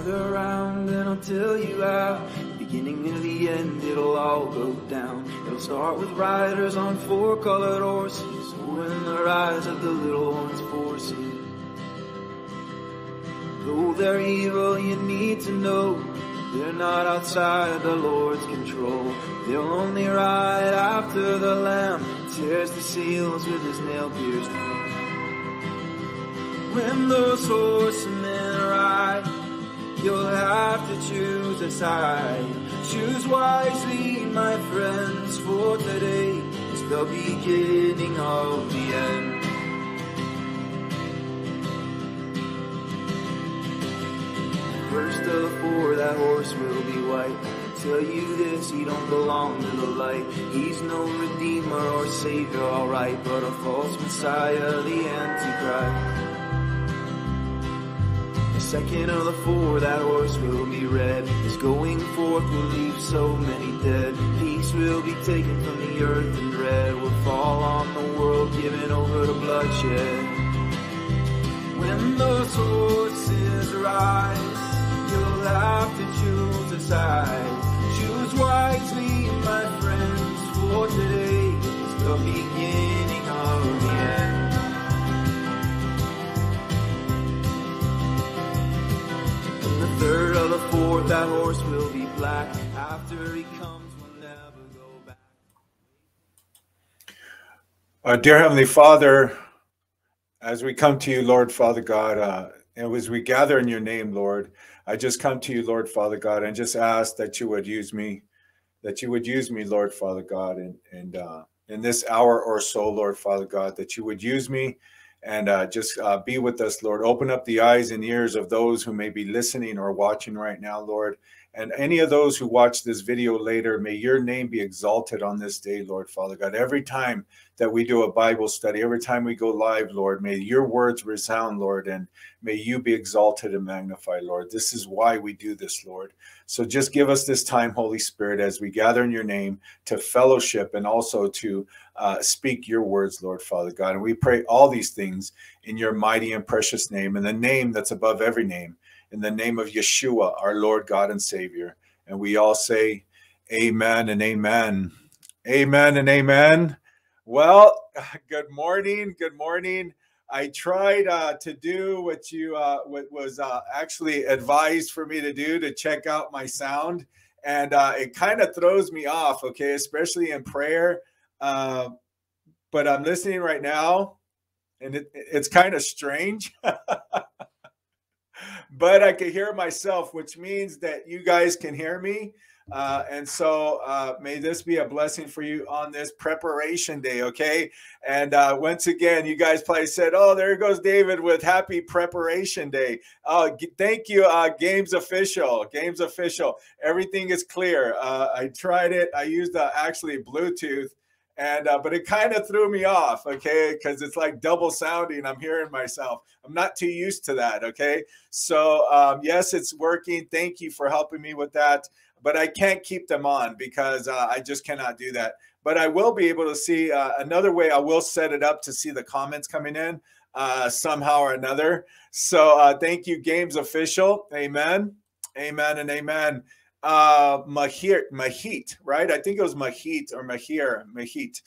Gather around and I'll tell you how. Beginning to the end, it'll all go down. It'll start with riders on four colored horses, when the rise of the little ones forcing. Though they're evil, you need to know they're not outside the Lord's control. They'll only ride after the Lamb tears the seals with his nail pierced. When those ride, you'll have to choose a side. Choose wisely, my friends, for today is the beginning of the end. First of four, that horse will be white. Tell you this, he don't belong to the light. He's no redeemer or savior, alright, but a false messiah, the antichrist. Second of the four, that horse will be red. His going forth will leave so many dead. Peace will be taken from the earth, and dread will fall on the world, given over to bloodshed. When those horses rise, you'll have to choose a side. Choose wisely, my friends, for today is the beginning of the third the fourth, that horse will be black. After he comes, we'll never go back. Dear Heavenly Father, as we come to you, Lord Father God, uh, and as we gather in your name, Lord, I just come to you, Lord Father God, and just ask that you would use me, that you would use me, Lord Father God, and and uh, in this hour or so, Lord Father God, that you would use me and uh, just uh, be with us, Lord. Open up the eyes and ears of those who may be listening or watching right now, Lord. And any of those who watch this video later, may your name be exalted on this day, Lord Father God. Every time that we do a Bible study, every time we go live, Lord, may your words resound, Lord, and may you be exalted and magnified, Lord. This is why we do this, Lord. So just give us this time, Holy Spirit, as we gather in your name to fellowship and also to uh, speak your words, Lord Father God. And we pray all these things in your mighty and precious name, in the name that's above every name, in the name of Yeshua, our Lord God and Savior. And we all say, Amen and Amen. Amen and Amen. Well, good morning. Good morning. I tried uh, to do what you uh, what was uh, actually advised for me to do to check out my sound, and uh, it kind of throws me off. Okay, especially in prayer. Uh, but I'm listening right now, and it, it's kind of strange. but I can hear myself, which means that you guys can hear me. Uh, and so uh, may this be a blessing for you on this preparation day, okay? And uh, once again, you guys probably said, oh, there goes David with happy preparation day. Oh, g- thank you, uh, Games Official. Games Official. Everything is clear. Uh, I tried it. I used uh, actually Bluetooth. And uh, but it kind of threw me off, okay, because it's like double sounding. I'm hearing myself. I'm not too used to that, okay. So um, yes, it's working. Thank you for helping me with that but I can't keep them on because uh, I just cannot do that. But I will be able to see uh, another way. I will set it up to see the comments coming in uh, somehow or another. So uh, thank you, Games Official. Amen. Amen and amen. Uh, Mahir, Mahit, right? I think it was Mahit or Mahir, Mahit.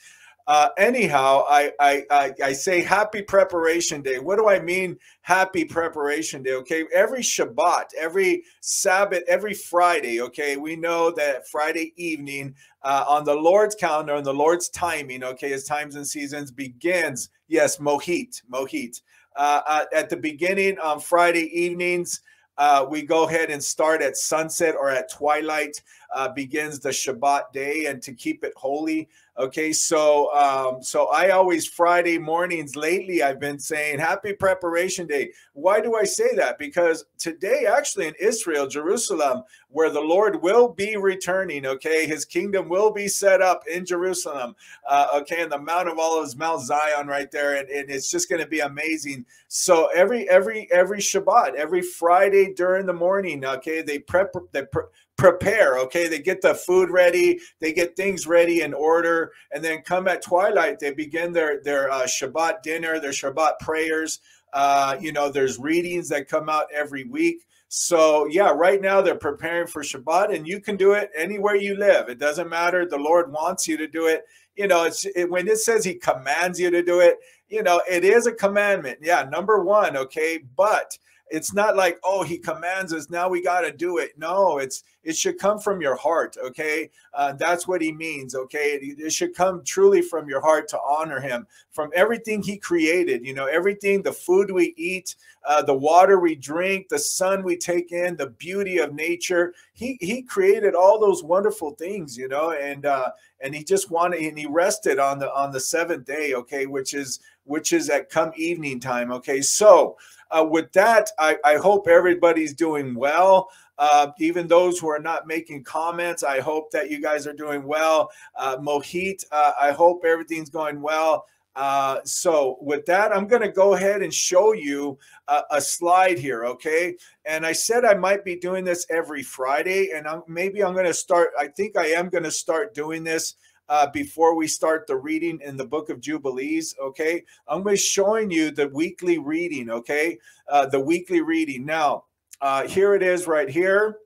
Uh, anyhow, I, I, I I say happy preparation day. What do I mean happy preparation day? Okay, every Shabbat, every Sabbath, every Friday. Okay, we know that Friday evening uh, on the Lord's calendar, on the Lord's timing. Okay, His times and seasons begins. Yes, Mohit, Mohit. Uh, uh at the beginning on Friday evenings, uh, we go ahead and start at sunset or at twilight. Uh, begins the Shabbat day, and to keep it holy. Okay, so um, so I always Friday mornings lately I've been saying Happy Preparation Day. Why do I say that? Because today, actually in Israel, Jerusalem, where the Lord will be returning. Okay, His kingdom will be set up in Jerusalem. Uh, okay, and the Mount of Olives, Mount Zion, right there, and, and it's just going to be amazing. So every every every Shabbat, every Friday during the morning, okay, they prep they. Pre- prepare okay they get the food ready they get things ready in order and then come at twilight they begin their their uh, shabbat dinner their shabbat prayers uh, you know there's readings that come out every week So, yeah, right now they're preparing for Shabbat, and you can do it anywhere you live. It doesn't matter. The Lord wants you to do it. You know, it's it, when it says He commands you to do it, you know, it is a commandment. Yeah, number one, okay, but it's not like oh he commands us now we got to do it. No it's it should come from your heart okay? Uh, that's what he means okay? It, it, should come truly from your heart to honor him. From everything he created you know everything the food we eat uh, the water we drink the sun we take in the beauty of nature. He he created all those wonderful things you know and uh and he just wanted and he rested on the on the seventh day okay which is which is at come evening time okay so uh, with that, I, I, hope everybody's doing well. Uh, even those who are not making comments, I hope that you guys are doing well. Uh, Mohit, uh, I hope everything's going well. Uh, so with that, I'm going to go ahead and show you a, a, slide here, okay? And I said I might be doing this every Friday, and I'm, maybe I'm going to start. I think I am going to start doing this uh, before we start the reading in the book of Jubilees. Okay. I'm going to be showing you the weekly reading. Okay. Uh, the weekly reading. Now, uh, here it is right here.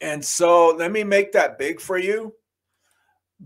And so let me make that big for you.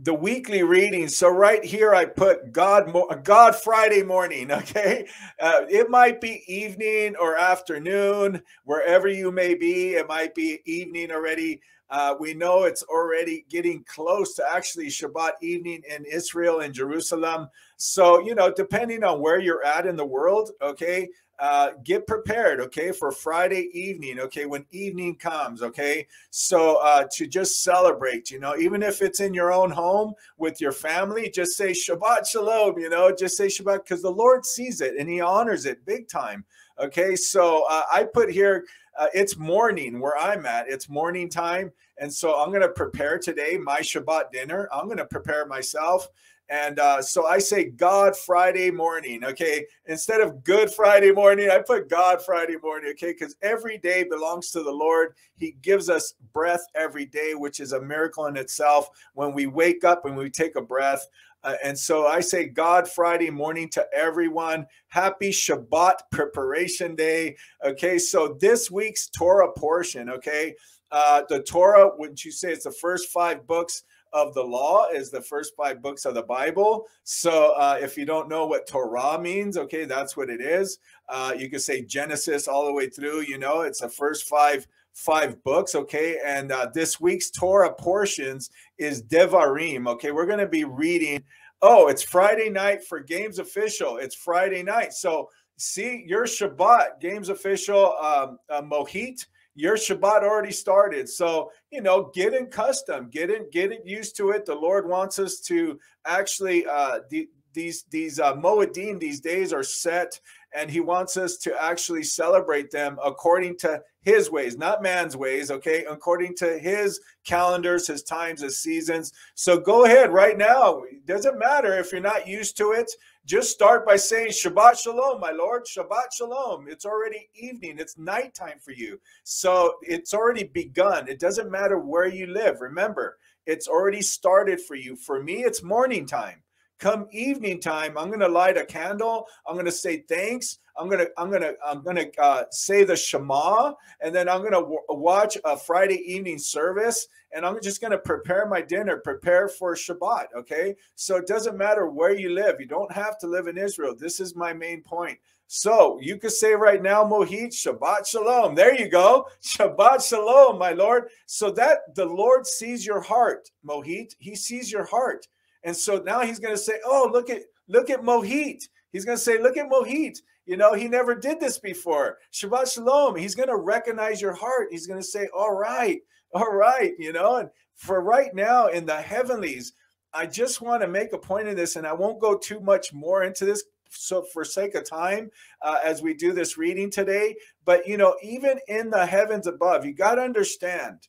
The weekly reading. So right here, I put God, God Friday morning. Okay, uh, it might be evening or afternoon, wherever you may be. It might be evening already. Uh, we know it's already getting close to actually Shabbat evening in Israel and Jerusalem. So, you know, depending on where you're at in the world, okay, uh, get prepared, okay, for Friday evening, okay, when evening comes, okay. So uh, to just celebrate, you know, even if it's in your own home with your family, just say Shabbat Shalom, you know, just say Shabbat because the Lord sees it and He honors it big time. Okay, so uh, I put here uh, it's morning where I'm at. It's morning time. And so I'm going to prepare today my Shabbat dinner. I'm going to prepare myself. And uh, so I say God Friday morning, okay? Instead of Good Friday morning, I put God Friday morning, okay? Because every day belongs to the Lord. He gives us breath every day, which is a miracle in itself. When we wake up and we take a breath, uh, and so I say, God, Friday morning to everyone. Happy Shabbat preparation day. Okay, so this week's Torah portion, okay, uh, the Torah, wouldn't you say it's the first five books of the law, is the first five books of the Bible. So uh, if you don't know what Torah means, okay, that's what it is. Uh, you could say Genesis all the way through, you know, it's the first five five books, okay? And uh, this week's Torah portions is Devarim, okay? We're going to be reading. Oh, it's Friday night for Games Official. It's Friday night. So, see, your Shabbat, Games Official, um, uh, Mohit, your Shabbat already started. So, you know, get in custom, get in, get it used to it. The Lord wants us to actually, uh, the, these these uh, Moedim these days are set, and He wants us to actually celebrate them according to His ways, not man's ways. Okay, according to His calendars, His times, His seasons. So go ahead right now. It doesn't matter if you're not used to it. Just start by saying Shabbat Shalom, my Lord. Shabbat Shalom. It's already evening. It's nighttime for you. So it's already begun. It doesn't matter where you live. Remember, it's already started for you. For me, it's morning time come evening time i'm going to light a candle i'm going to say thanks i'm going to i'm going to i'm going to uh, say the shema and then i'm going to w- watch a friday evening service and i'm just going to prepare my dinner prepare for shabbat okay so it doesn't matter where you live you don't have to live in israel this is my main point so you could say right now, Mohit, Shabbat Shalom. There you go. Shabbat Shalom, my Lord. So that the Lord sees your heart, Mohit. He sees your heart. And so now he's going to say, "Oh, look at look at Mohit." He's going to say, "Look at Mohit." You know, he never did this before. Shabbat Shalom. He's going to recognize your heart. He's going to say, "All right, all right." You know, and for right now in the heavenlies, I just want to make a point of this, and I won't go too much more into this so for sake of time uh, as we do this reading today but you know even in the heavens above you got to understand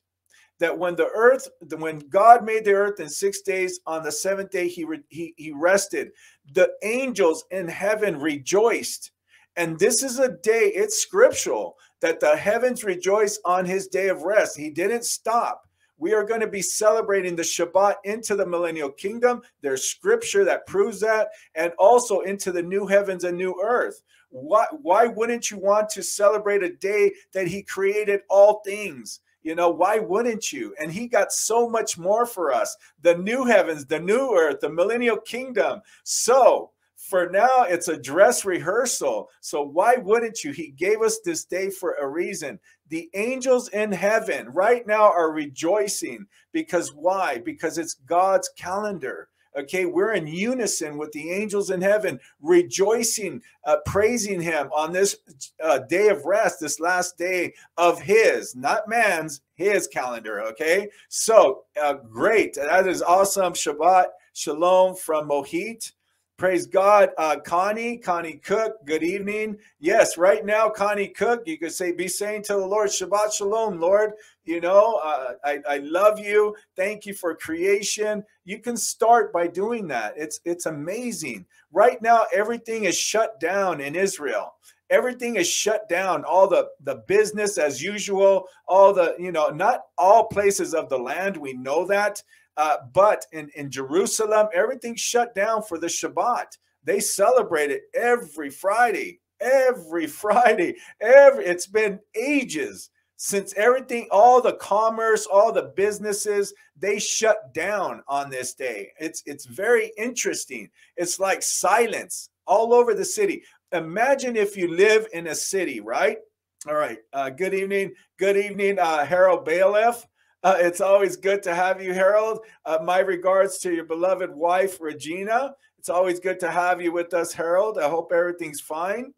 that when the earth, when God made the earth in six days, on the seventh day he re, he, he rested. The angels in heaven rejoiced, and this is a day. It's scriptural that the heavens rejoice on his day of rest. He didn't stop. We are going to be celebrating the Shabbat into the millennial kingdom. There's scripture that proves that, and also into the new heavens and new earth. Why, why wouldn't you want to celebrate a day that he created all things? You know, why wouldn't you? And he got so much more for us the new heavens, the new earth, the millennial kingdom. So, for now, it's a dress rehearsal. So, why wouldn't you? He gave us this day for a reason. The angels in heaven right now are rejoicing because why? Because it's God's calendar. Okay, we're in unison with the angels in heaven, rejoicing, uh, praising Him on this uh, day of rest, this last day of His, not man's, His calendar. Okay, so uh, great. That is awesome. Shabbat Shalom from Mohit. Praise God. Uh, Connie, Connie Cook, good evening. Yes, right now, Connie Cook, you could say, be saying to the Lord, Shabbat Shalom, Lord. You know, uh, I, I love you. Thank you for creation. You can start by doing that. It's, it's amazing. Right now, everything is shut down in Israel everything is shut down all the the business as usual all the you know not all places of the land we know that uh, but in, in Jerusalem, everything shut down for the Shabbat. They celebrate it every Friday, every Friday. Every it's been ages since everything, all the commerce, all the businesses, they shut down on this day. It's it's very interesting. It's like silence all over the city. Imagine if you live in a city, right? All right. Uh, good evening. Good evening, uh, Harold Bailiff. Uh, it's always good to have you, Harold. Uh, my regards to your beloved wife, Regina. It's always good to have you with us, Harold. I hope everything's fine.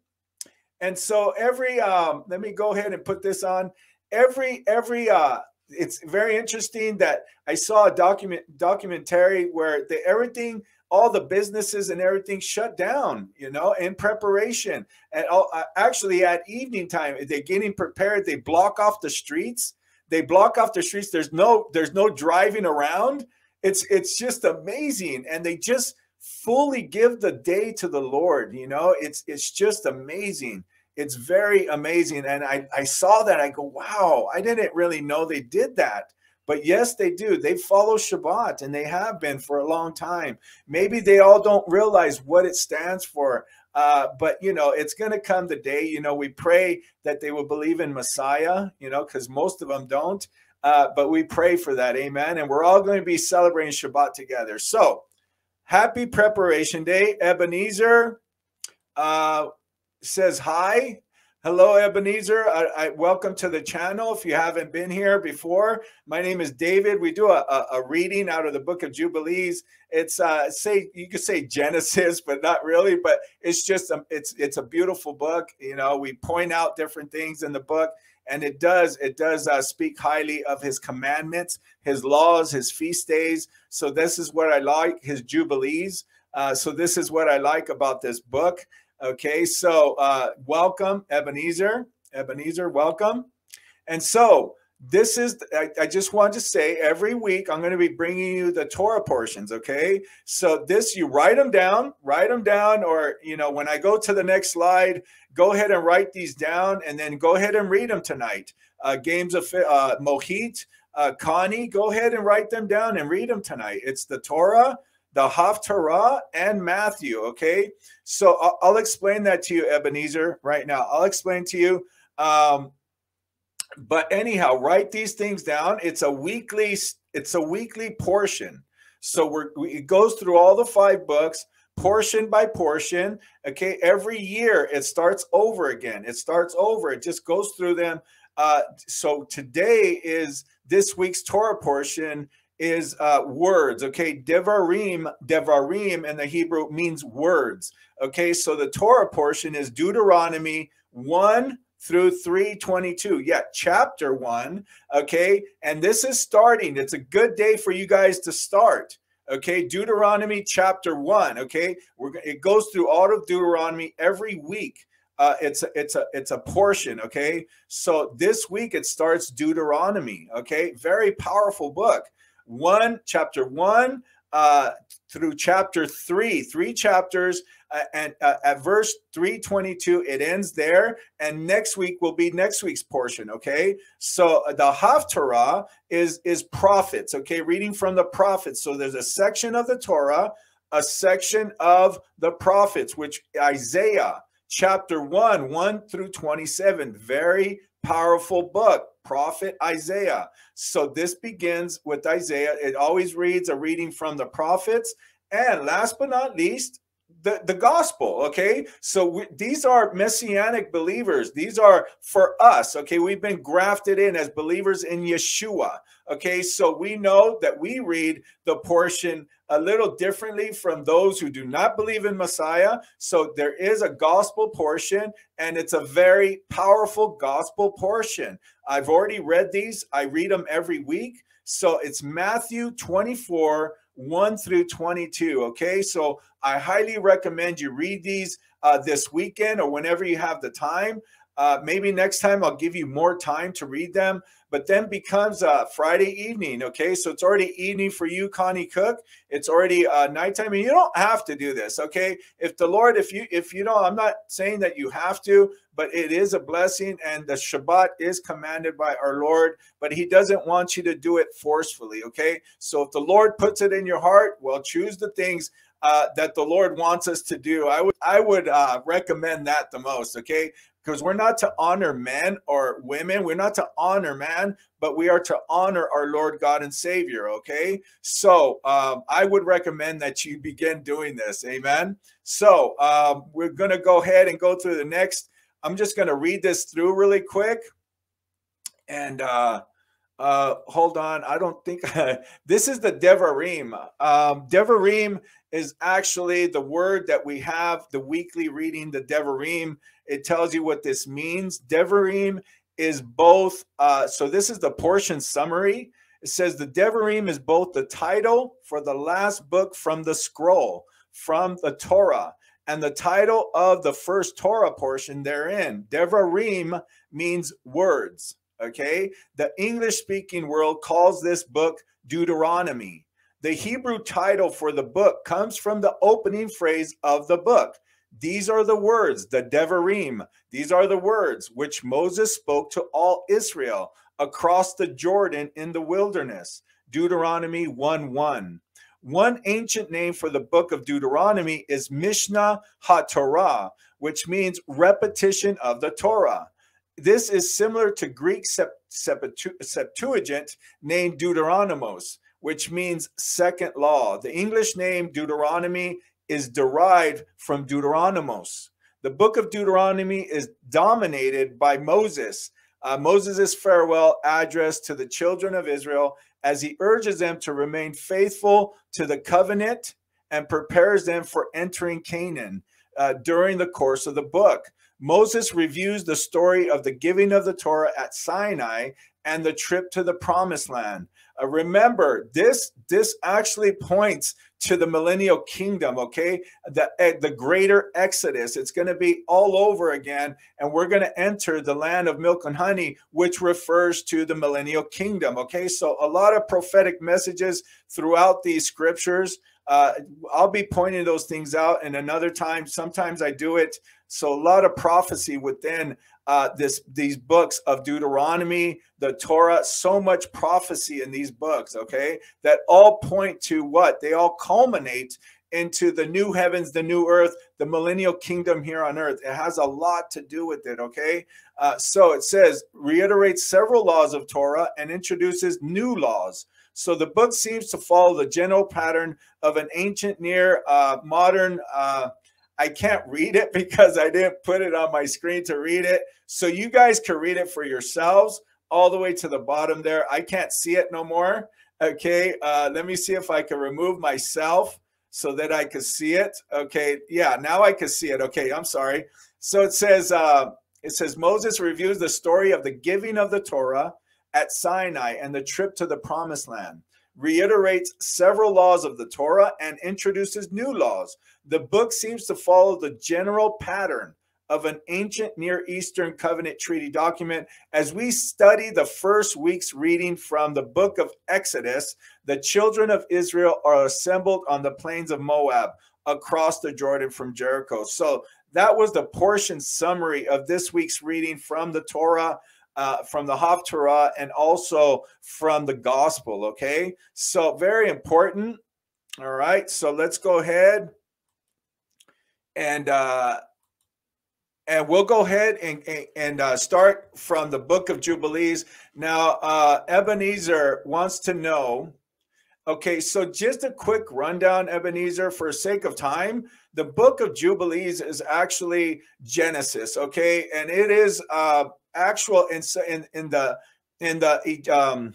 And so every, um, let me go ahead and put this on. Every, every, uh, it's very interesting that I saw a document documentary where the everything, all the businesses and everything shut down, you know, in preparation. And all, uh, actually at evening time, they're getting prepared. They block off the streets they block off the streets. There's no there's no driving around. It's it's just amazing, and they just fully give the day to the Lord. You know, it's it's just amazing. It's very amazing, and I I saw that. I go, wow! I didn't really know they did that. But yes, they do. They follow Shabbat and they have been for a long time. Maybe they all don't realize what it stands for. Uh, but you know, it's going to come the day. You know, we pray that they will believe in Messiah. You know, because most of them don't. Uh, but we pray for that, Amen. And we're all going to be celebrating Shabbat together. So, happy Preparation Day, Ebenezer. Uh, says hi. Hello, Ebenezer. I, I, welcome to the channel. If you haven't been here before, my name is David. We do a, a, a reading out of the Book of Jubilees. It's uh, say you could say Genesis, but not really. But it's just a, it's it's a beautiful book. You know, we point out different things in the book, and it does it does uh, speak highly of His commandments, His laws, His feast days. So this is what I like. His Jubilees. Uh, so this is what I like about this book. Okay, so uh, welcome, Ebenezer. Ebenezer, welcome. And so this is, I, I just want to say every week I'm going to be bringing you the Torah portions. Okay, so this you write them down, write them down, or you know, when I go to the next slide, go ahead and write these down and then go ahead and read them tonight. Uh, games of uh, Mohit, uh, Connie, go ahead and write them down and read them tonight. It's the Torah the Haftarah and Matthew. Okay, so I'll, I'll, explain that to you, Ebenezer, right now. I'll explain to you. Um, but anyhow, write these things down. It's a weekly. It's a weekly portion. So we're it goes through all the five books portion by portion. Okay, every year it starts over again. It starts over. It just goes through them. Uh, so today is this week's Torah portion is uh, words. Okay, devarim, devarim in the Hebrew means words. Okay, so the Torah portion is Deuteronomy 1 through 322. Yeah, chapter 1. Okay, and this is starting. It's a good day for you guys to start. Okay, Deuteronomy chapter 1. Okay, We're, it goes through all of Deuteronomy every week. Uh, it's a, it's a it's a portion okay so this week it starts deuteronomy okay very powerful book 1, chapter 1 uh, through chapter 3, three chapters. Uh, and uh, at verse 322, it ends there. And next week will be next week's portion. Okay. So uh, the Haftarah is, is prophets. Okay. Reading from the prophets. So there's a section of the Torah, a section of the prophets, which Isaiah chapter 1, 1 through 27. Very powerful book, prophet Isaiah. So this begins with Isaiah. It always reads a reading from the prophets. And last but not least, the, the gospel okay so we, these are messianic believers these are for us okay we've been grafted in as believers in yeshua okay so we know that we read the portion a little differently from those who do not believe in messiah. So there is a gospel portion and it's a very powerful gospel portion. I've already read these. I read them every week. So it's matthew 24 1 through 22. Okay, so I highly recommend you read these uh, this weekend or whenever you have the time. Uh, maybe next time I'll give you more time to read them, but then becomes uh, Friday evening. Okay, so it's already evening for you, Connie Cook. It's already uh, nighttime, and you don't have to do this. Okay, if the Lord, if you if you don't, I'm not saying that you have to, but it is a blessing, and the Shabbat is commanded by our Lord, but He doesn't want you to do it forcefully. Okay, so if the Lord puts it in your heart, well, choose the things uh, that the Lord wants us to do. I would I would uh, recommend that the most. Okay, because we're not to honor men or women. We're not to honor man, but we are to honor our Lord God and Savior. Okay. So um, I would recommend that you begin doing this. Amen. So um, we're going to go ahead and go through the next. I'm just going to read this through really quick. And uh, uh, hold on. I don't think this is the Devarim. Um, Devarim is actually the word that we have, the weekly reading, the Devarim. It tells you what this means. Devarim is both, uh, so this is the portion summary. It says the Devarim is both the title for the last book from the scroll, from the Torah, and the title of the first Torah portion therein. Devarim means words. Okay. The English speaking world calls this book Deuteronomy. The Hebrew title for the book comes from the opening phrase of the book. These are the words, the Devarim. These are the words which Moses spoke to all Israel across the Jordan in the wilderness. Deuteronomy 1 1. One ancient name for the book of Deuteronomy is Mishnah HaTorah, which means repetition of the Torah. This is similar to Greek Septuagint named Deuteronomos, which means second law. The English name Deuteronomy is derived from Deuteronomos. The book of Deuteronomy is dominated by Moses. Uh, Moses' farewell address to the children of Israel as he urges them to remain faithful to the covenant and prepares them for entering Canaan uh, during the course of the book. Moses reviews the story of the giving of the Torah at Sinai and the trip to the promised land. Uh, remember, this this actually points to the millennial kingdom, okay? The, uh, the greater exodus. It's going to be all over again, and we're going to enter the land of milk and honey, which refers to the millennial kingdom, okay? So, a lot of prophetic messages throughout these scriptures. Uh, I'll be pointing those things out, and another time, sometimes I do it. So, a lot of prophecy within uh, this these books of Deuteronomy, the Torah, so much prophecy in these books, okay, that all point to what? They all culminate into the new heavens, the new earth, the millennial kingdom here on earth. It has a lot to do with it, okay? Uh, so it says, reiterates several laws of Torah and introduces new laws. So the book seems to follow the general pattern of an ancient, near uh, modern uh, I can't read it because I didn't put it on my screen to read it. So you guys can read it for yourselves all the way to the bottom there. I can't see it no more. Okay, uh, let me see if I can remove myself so that I can see it. Okay, yeah, now I can see it. Okay, I'm sorry. So it says, uh, it says Moses reviews the story of the giving of the Torah at Sinai and the trip to the promised land reiterates several laws of the Torah and introduces new laws. The book seems to follow the general pattern of an ancient Near Eastern covenant treaty document. As we study the first week's reading from the book of Exodus, the children of Israel are assembled on the plains of Moab across the Jordan from Jericho. So that was the portion summary of this week's reading from the Torah uh, from the Haftarah and also from the gospel. Okay, so very important. All right, so let's go ahead and uh, and we'll go ahead and and uh, start from the book of Jubilees. Now, uh, Ebenezer wants to know. Okay, so just a quick rundown, Ebenezer, for sake of time. The book of Jubilees is actually Genesis, okay, and it is uh, actual in in, in the in the um,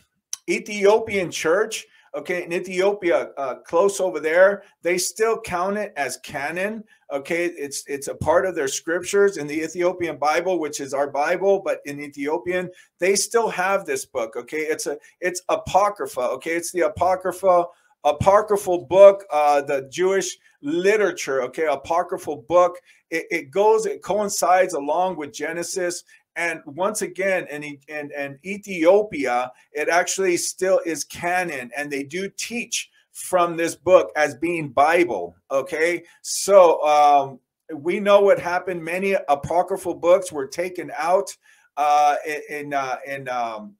Ethiopian church okay in ethiopia uh, close over there they still count it as canon okay? It's it's a part of their scriptures in the ethiopian bible which is our bible but in ethiopian they still have this book okay? It's a it's apocrypha okay? It's the apocrypha apocryphal book uh the jewish literature okay? Apocryphal book. It, it goes it coincides along with genesis and once again, in, in, in Ethiopia, it actually still is canon, and they do teach from this book as being Bible. Okay, so um, we know what happened. Many apocryphal books were taken out uh, in uh, in um,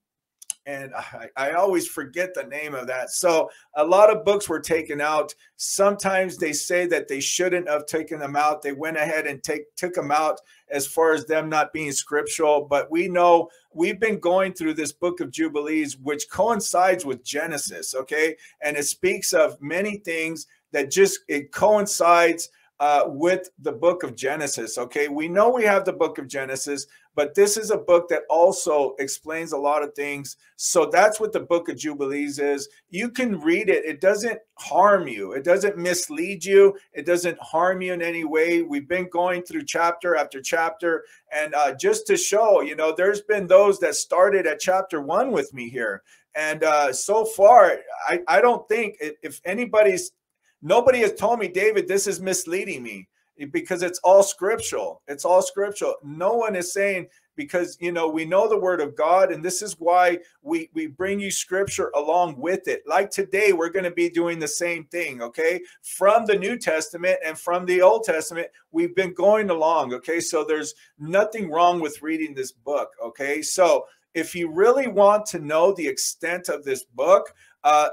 and I, I, always forget the name of that. So a lot of books were taken out. Sometimes they say that they shouldn't have taken them out. They went ahead and take took them out as far as them not being scriptural. But we know we've been going through this book of Jubilees, which coincides with Genesis. Okay, and it speaks of many things that just it coincides uh, with the book of Genesis. Okay, we know we have the book of Genesis, but this is a book that also explains a lot of things. So that's what the book of Jubilees is. You can read it, it doesn't harm you, it doesn't mislead you, it doesn't harm you in any way. We've been going through chapter after chapter, and uh, just to show, you know, there's been those that started at chapter one with me here. And uh, so far, I, I don't think if anybody's Nobody has told me, David, this is misleading me because it's all scriptural. It's all scriptural. No one is saying because you know we know the word of God, and this is why we we bring you scripture along with it. Like today, we're going to be doing the same thing. Okay, from the New Testament and from the Old Testament, we've been going along. Okay, so there's nothing wrong with reading this book. Okay, so if you really want to know the extent of this book, uh,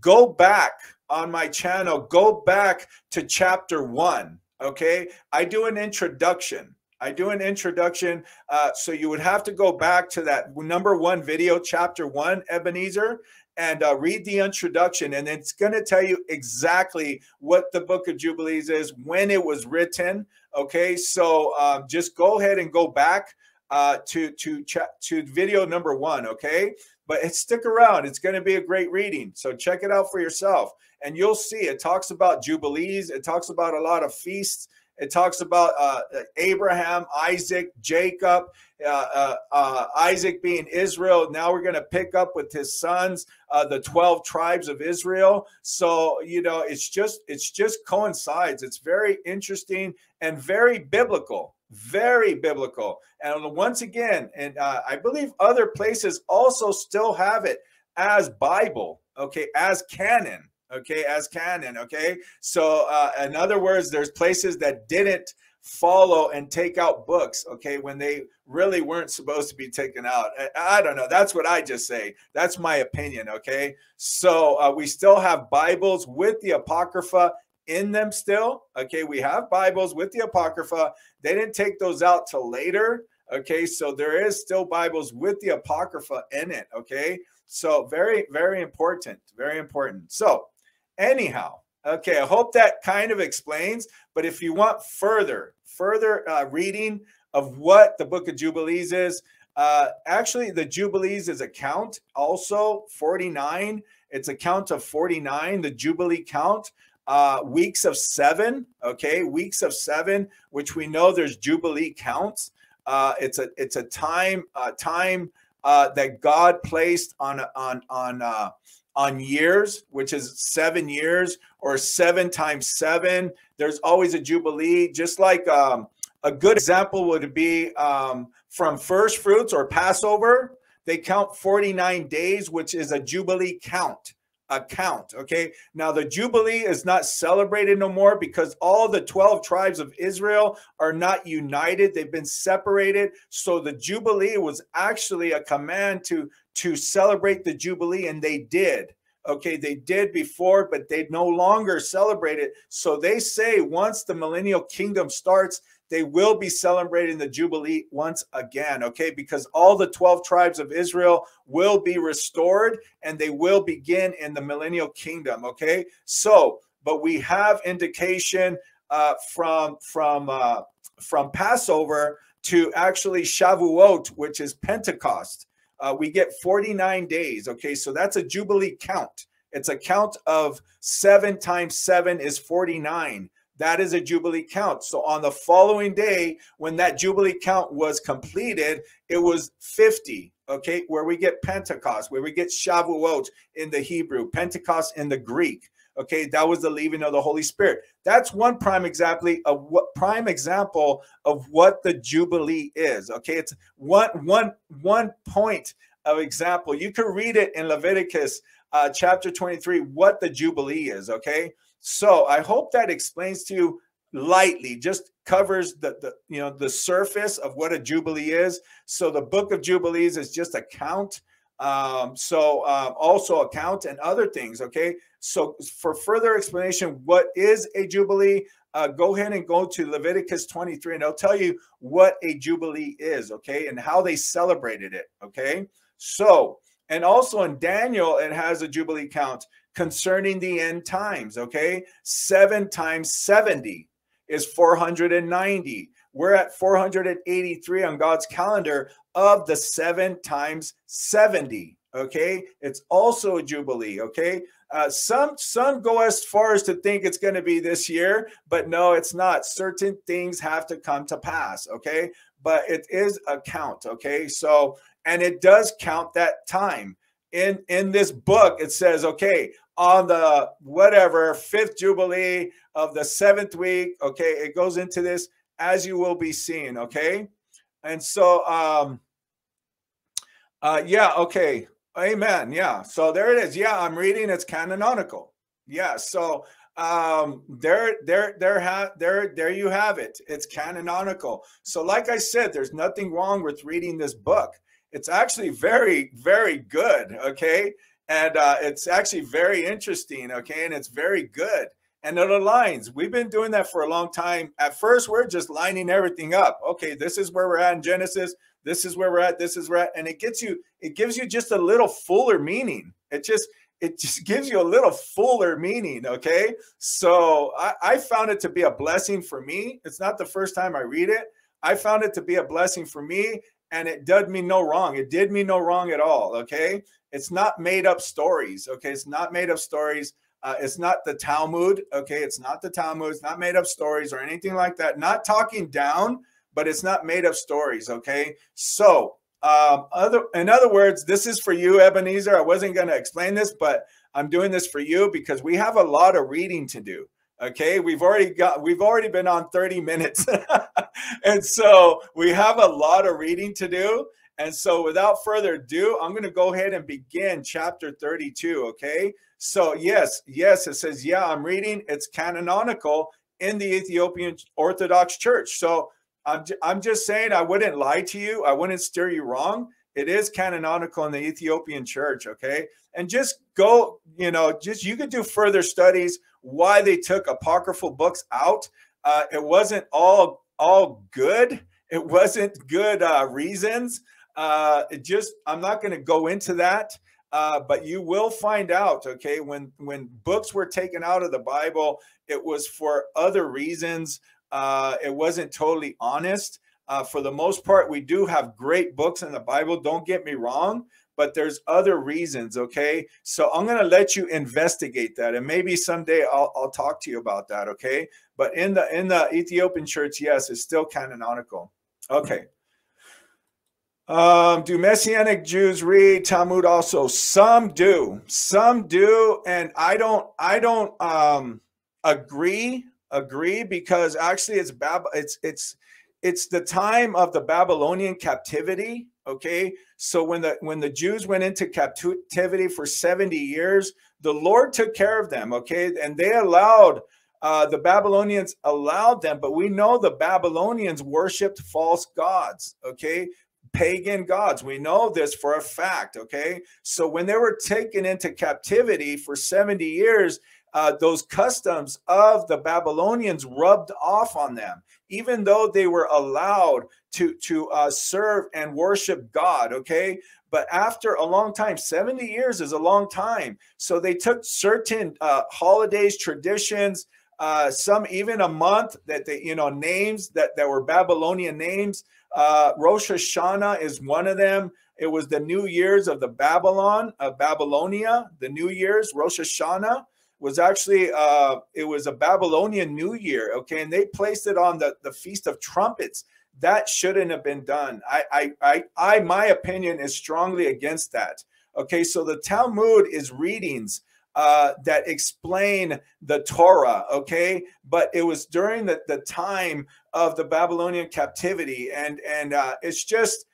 go back on my channel, go back to chapter one. Okay. I do an introduction. I do an introduction. Uh, so you would have to go back to that number one video, chapter one, Ebenezer, and uh, read the introduction. And it's going to tell you exactly what the book of Jubilees is, when it was written. Okay. So um, just go ahead and go back uh, to, to, to video number one. Okay but stick around. It's going to be a great reading. So check it out for yourself. And you'll see it talks about jubilees. It talks about a lot of feasts. It talks about uh, Abraham, Isaac, Jacob, uh, uh, uh Isaac being Israel. Now we're going to pick up with his sons, uh, the 12 tribes of Israel. So, you know, it's just, it's just coincides. It's very interesting and very biblical very biblical. And once again, and uh, I believe other places also still have it as Bible, okay, as canon, okay, as canon, okay. So, uh, in other words, there's places that didn't follow and take out books, okay, when they really weren't supposed to be taken out. I, I don't know. That's what I just say. That's my opinion, okay. So, uh, we still have Bibles with the Apocrypha in them still. Okay, we have Bibles with the Apocrypha. They didn't take those out till later. Okay, so there is still Bibles with the Apocrypha in it. Okay, so very, very important. Very important. So, anyhow, okay, I hope that kind of explains. But if you want further, further uh, reading of what the book of Jubilees is, uh, actually, the Jubilees is a count also 49. It's a count of 49, the Jubilee count uh, weeks of seven. Okay, weeks of seven, which we know there's jubilee counts. Uh, it's a it's a time uh, time uh, that God placed on on on uh, on years, which is seven years or seven times seven. There's always a jubilee, just like um, a good example would be um, from first fruits or Passover. They count 49 days, which is a jubilee count A count. Okay. Now the Jubilee is not celebrated no more because all the 12 tribes of Israel are not united. They've been separated. So the Jubilee was actually a command to, to celebrate the Jubilee, and they did. Okay, they did before, but they no longer celebrate it. So they say once the millennial kingdom starts, they will be celebrating the Jubilee once again, okay? Because all the 12 tribes of Israel will be restored and they will begin in the millennial kingdom, okay? So, but we have indication uh, from from uh, from Passover to actually Shavuot, which is Pentecost. Uh, we get 49 days, okay? So that's a Jubilee count. It's a count of seven times seven is 49 that is a Jubilee count. So on the following day, when that Jubilee count was completed, it was 50, okay, where we get Pentecost, where we get Shavuot in the Hebrew, Pentecost in the Greek. Okay, that was the leaving of the Holy Spirit. That's one prime example of what prime example of what the Jubilee is. Okay, it's one one one point of example. You can read it in Leviticus uh, chapter 23 what the Jubilee is. Okay, so I hope that explains to you lightly, just covers the, the you know the surface of what a jubilee is. So the book of jubilees is just a count. Um, so uh, also a count and other things. Okay. So for further explanation, what is a jubilee? Uh, go ahead and go to Leviticus 23, and it'll tell you what a jubilee is. Okay, and how they celebrated it. Okay. So and also in Daniel, it has a jubilee count concerning the end times. Okay. Seven times 70 is 490. We're at 483 on God's calendar of the seven times 70. Okay. It's also a jubilee. Okay. Uh, some some go as far as to think it's going to be this year, but no, it's not. Certain things have to come to pass. Okay, but it is a count. Okay, so and it does count that time in in this book. It says, okay, on the whatever fifth jubilee of the seventh week okay it goes into this as you will be seeing okay and so um uh yeah okay amen yeah so there it is yeah i'm reading it's canonical yeah so um there there there have there there you have it it's canonical so like i said there's nothing wrong with reading this book it's actually very very good okay and uh, it's actually very interesting. Okay, and it's very good, and it aligns. We've been doing that for a long time. At first, we're just lining everything up. Okay, this is where we're at in Genesis. This is where we're at. This is where, at, and it gets you. It gives you just a little fuller meaning. It just it just gives you a little fuller meaning. Okay, so I, I found it to be a blessing for me. It's not the first time I read it. I found it to be a blessing for me, and it did me no wrong. It did me no wrong at all. Okay. It's not made up stories. Okay. It's not made up stories. Uh, it's not the Talmud. Okay. It's not the Talmud. It's not made up stories or anything like that. Not talking down, but it's not made up stories. Okay. So, um, other, in other words, this is for you, Ebenezer. I wasn't going to explain this, but I'm doing this for you because we have a lot of reading to do. Okay, we've already got we've already been on 30 minutes. and so we have a lot of reading to do. And so without further ado, I'm going to go ahead and begin chapter 32, okay? So yes, yes, it says yeah, I'm reading it's canonical in the Ethiopian Orthodox Church. So I'm I'm just saying I wouldn't lie to you. I wouldn't steer you wrong. It is canonical in the Ethiopian church, okay? And just go, you know, just you could do further studies why they took apocryphal books out. Uh, it wasn't all all good. It wasn't good uh, reasons. Uh, it just I'm not going to go into that. Uh, but you will find out, okay, when when books were taken out of the Bible, it was for other reasons. Uh, it wasn't totally honest. Uh, for the most part, we do have great books in the Bible. Don't get me wrong, but there's other reasons. Okay, so I'm going to let you investigate that, and maybe someday I'll, I'll talk to you about that. Okay, but in the in the Ethiopian church, yes, it's still canonical. Okay. Um, do Messianic Jews read Talmud also? Some do. Some do, and I don't. I don't um, agree. Agree because actually, it's Bab. It's it's it's the time of the Babylonian captivity. Okay, so when the when the Jews went into captivity for seventy years, the Lord took care of them. Okay, and they allowed uh, the Babylonians allowed them, but we know the Babylonians worshipped false gods. Okay, pagan gods. We know this for a fact, okay? So when they were taken into captivity for 70 years, uh, those customs of the Babylonians rubbed off on them, even though they were allowed to, to uh, serve and worship God, okay? But after a long time, 70 years is a long time. So they took certain uh, holidays, traditions, uh, some even a month that they, you know, names that, that were Babylonian names. Uh, Rosh Hashanah is one of them. It was the New Year's of the Babylon, of Babylonia, the New Year's, Rosh Hashanah was actually uh, it was a Babylonian New Year, okay, and they placed it on the the Feast of Trumpets. That shouldn't have been done. I, I, I, I, my opinion is strongly against that. Okay, so the Talmud is readings uh, that explain the Torah, okay? But it was during the, the time of the Babylonian captivity, and and uh, it's just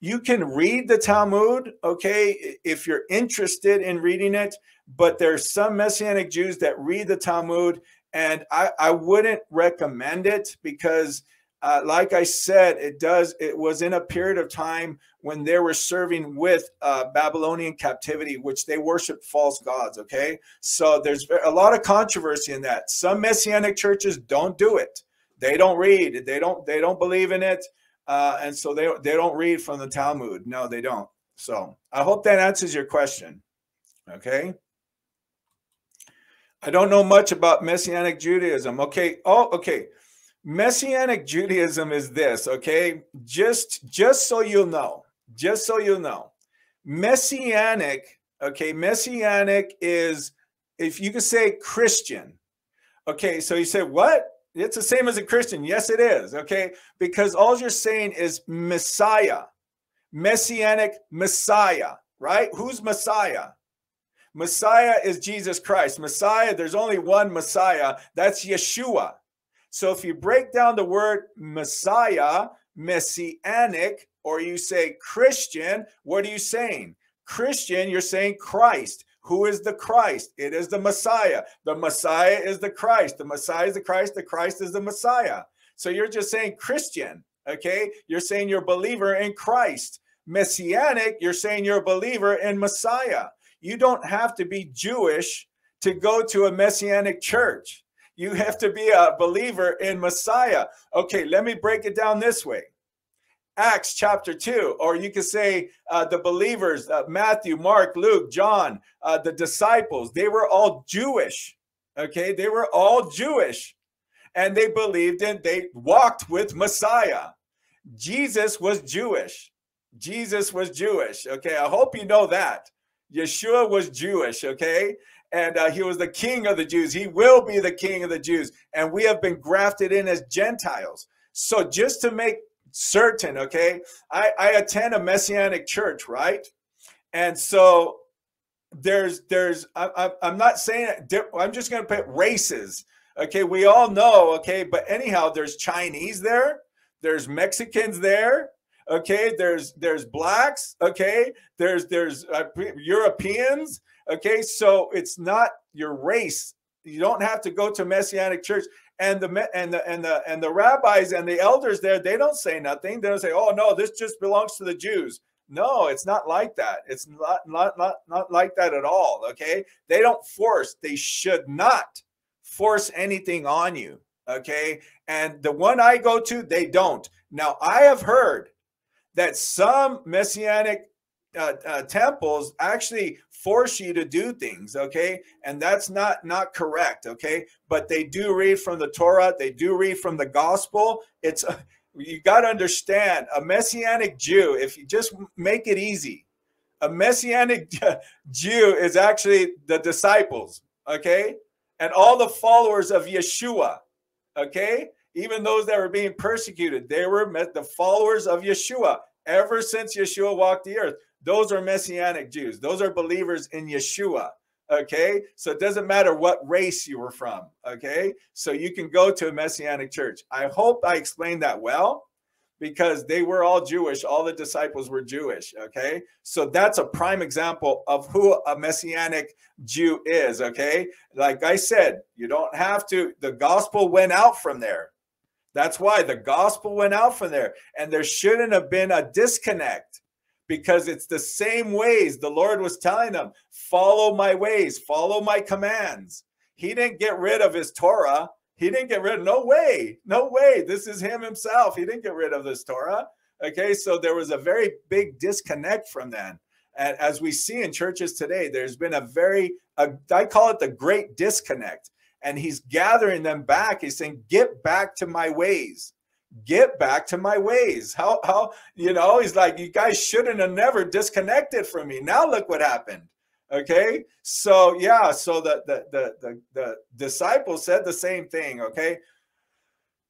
you can read the Talmud, okay, if you're interested in reading it but there's some Messianic Jews that read the Talmud, and I, I wouldn't recommend it because, uh, like I said, it does. It was in a period of time when they were serving with uh, Babylonian captivity, which they worship false gods. Okay, so there's a lot of controversy in that. Some Messianic churches don't do it. They don't read. They don't. They don't believe in it, uh, and so they they don't read from the Talmud. No, they don't. So I hope that answers your question. Okay. I don't know much about Messianic Judaism. Okay. Oh, okay. Messianic Judaism is this, okay? Just just so you know, just so you know. Messianic, okay, Messianic is if you could say Christian. Okay, so you say what? It's the same as a Christian. Yes, it is. Okay, because all you're saying is Messiah, Messianic Messiah, right? Who's Messiah? Messiah is Jesus Christ. Messiah, there's only one Messiah. That's Yeshua. So if you break down the word Messiah, messianic, or you say Christian, what are you saying? Christian, you're saying Christ. Who is the Christ? It is the Messiah. The Messiah is the Christ. The Messiah is the Christ. The Christ is the Messiah. So you're just saying Christian, okay? You're saying you're a believer in Christ. Messianic, you're saying you're a believer in Messiah. You don't have to be Jewish to go to a messianic church. You have to be a believer in Messiah. Okay, let me break it down this way. Acts chapter 2, or you could say uh, the believers, uh, Matthew, Mark, Luke, John, uh, the disciples, they were all Jewish. Okay, they were all Jewish and they believed in, they walked with Messiah. Jesus was Jewish. Jesus was Jewish. Okay, I hope you know that. Yeshua was Jewish, okay? And uh, he was the king of the Jews. He will be the king of the Jews. And we have been grafted in as Gentiles. So just to make certain, okay, I, I attend a Messianic church, right? And so there's, there's, I, I'm not saying, I'm just going to put races. Okay, we all know, okay, but anyhow, there's Chinese there, there's Mexicans there, okay there's there's blacks okay there's there's uh, europeans okay so it's not your race. You don't have to go to messianic church. And the and the and the and the rabbis and the elders there they don't say nothing. They don't say oh no this just belongs to the jews. No it's not like that. It's not not not, not like that at all okay? They don't force they should not force anything on you okay? And the one i go to they don't. Now i have heard that some messianic uh, uh, temples actually force you to do things okay? And that's not not correct okay? But they do read from the torah they do read from the gospel. It's uh, you got to understand a messianic jew if you just make it easy a messianic jew is actually the disciples okay? And all the followers of yeshua okay? Even those that were being persecuted, they were the followers of Yeshua ever since Yeshua walked the earth. Those are Messianic Jews. Those are believers in Yeshua. Okay. So it doesn't matter what race you were from. Okay. So you can go to a Messianic church. I hope I explained that well because they were all Jewish. All the disciples were Jewish. Okay. So that's a prime example of who a Messianic Jew is. Okay. Like I said, you don't have to, the gospel went out from there. That's why the gospel went out from there. And there shouldn't have been a disconnect because it's the same ways the Lord was telling them follow my ways, follow my commands. He didn't get rid of his Torah. He didn't get rid of, no way, no way. This is him himself. He didn't get rid of this Torah. Okay, so there was a very big disconnect from then. And as we see in churches today, there's been a very, a, I call it the great disconnect. And he's gathering them back. He's saying, Get back to my ways. Get back to my ways. How, how, you know, he's like, You guys shouldn't have never disconnected from me. Now look what happened. Okay. So, yeah. So the, the, the, the, the disciples said the same thing. Okay.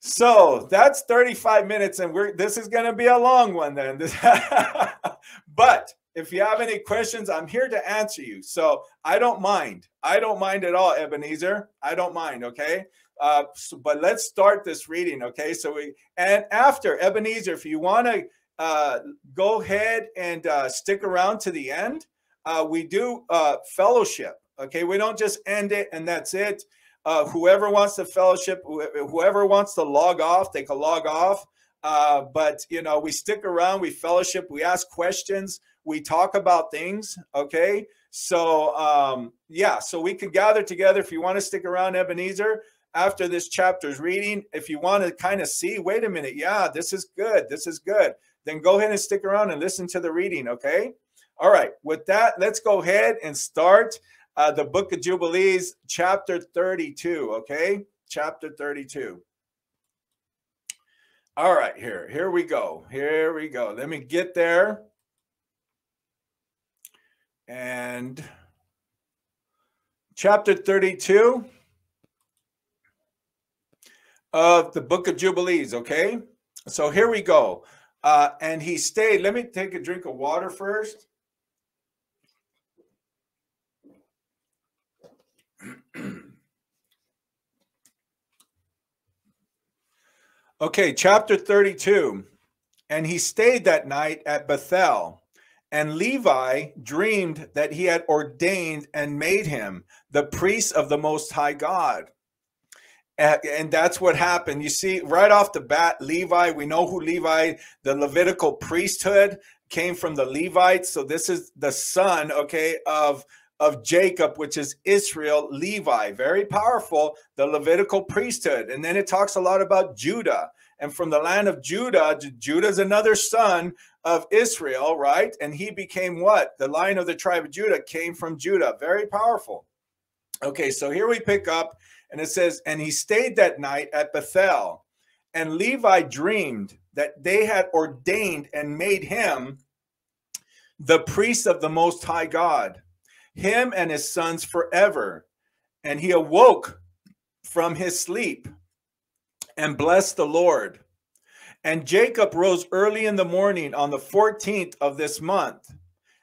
So that's 35 minutes, and we're this is going to be a long one then. but if you have any questions, I'm here to answer you. So I don't mind. I don't mind at all, Ebenezer. I don't mind. Okay. Uh, so, but let's start this reading. Okay. So we and after Ebenezer, if you want to uh, go ahead and uh, stick around to the end, uh, we do uh, fellowship. Okay. We don't just end it and that's it. Uh, whoever wants to fellowship, whoever wants to log off, they can log off. Uh, but you know, we stick around, we fellowship, we ask questions, we talk about things. Okay, so um, yeah, so we could gather together. If you want to stick around, Ebenezer, after this chapter's reading, if you want to kind of see, wait a minute, yeah, this is good, this is good, then go ahead and stick around and listen to the reading. Okay. All right. With that, let's go ahead and start uh, the book of Jubilees, chapter 32. Okay, chapter 32. All right, here, here we go. Here we go. Let me get there. And chapter 32 of the book of Jubilees. Okay, so here we go. Uh, and he stayed. Let me take a drink of water first. okay, chapter 32. And he stayed that night at Bethel. And Levi dreamed that he had ordained and made him the priest of the Most High God. And that's what happened. You see, right off the bat, Levi, we know who Levi, the Levitical priesthood came from the Levites. So this is the son, okay, of of Jacob, which is Israel, Levi, very powerful, the Levitical priesthood. And then it talks a lot about Judah. And from the land of Judah, Judah is another son of Israel, right? And he became what? The line of the tribe of Judah came from Judah. Very powerful. Okay, so here we pick up, and it says, And he stayed that night at Bethel. And Levi dreamed that they had ordained and made him the priest of the Most High God him and his sons forever. And he awoke from his sleep and blessed the Lord. And Jacob rose early in the morning on the 14th of this month,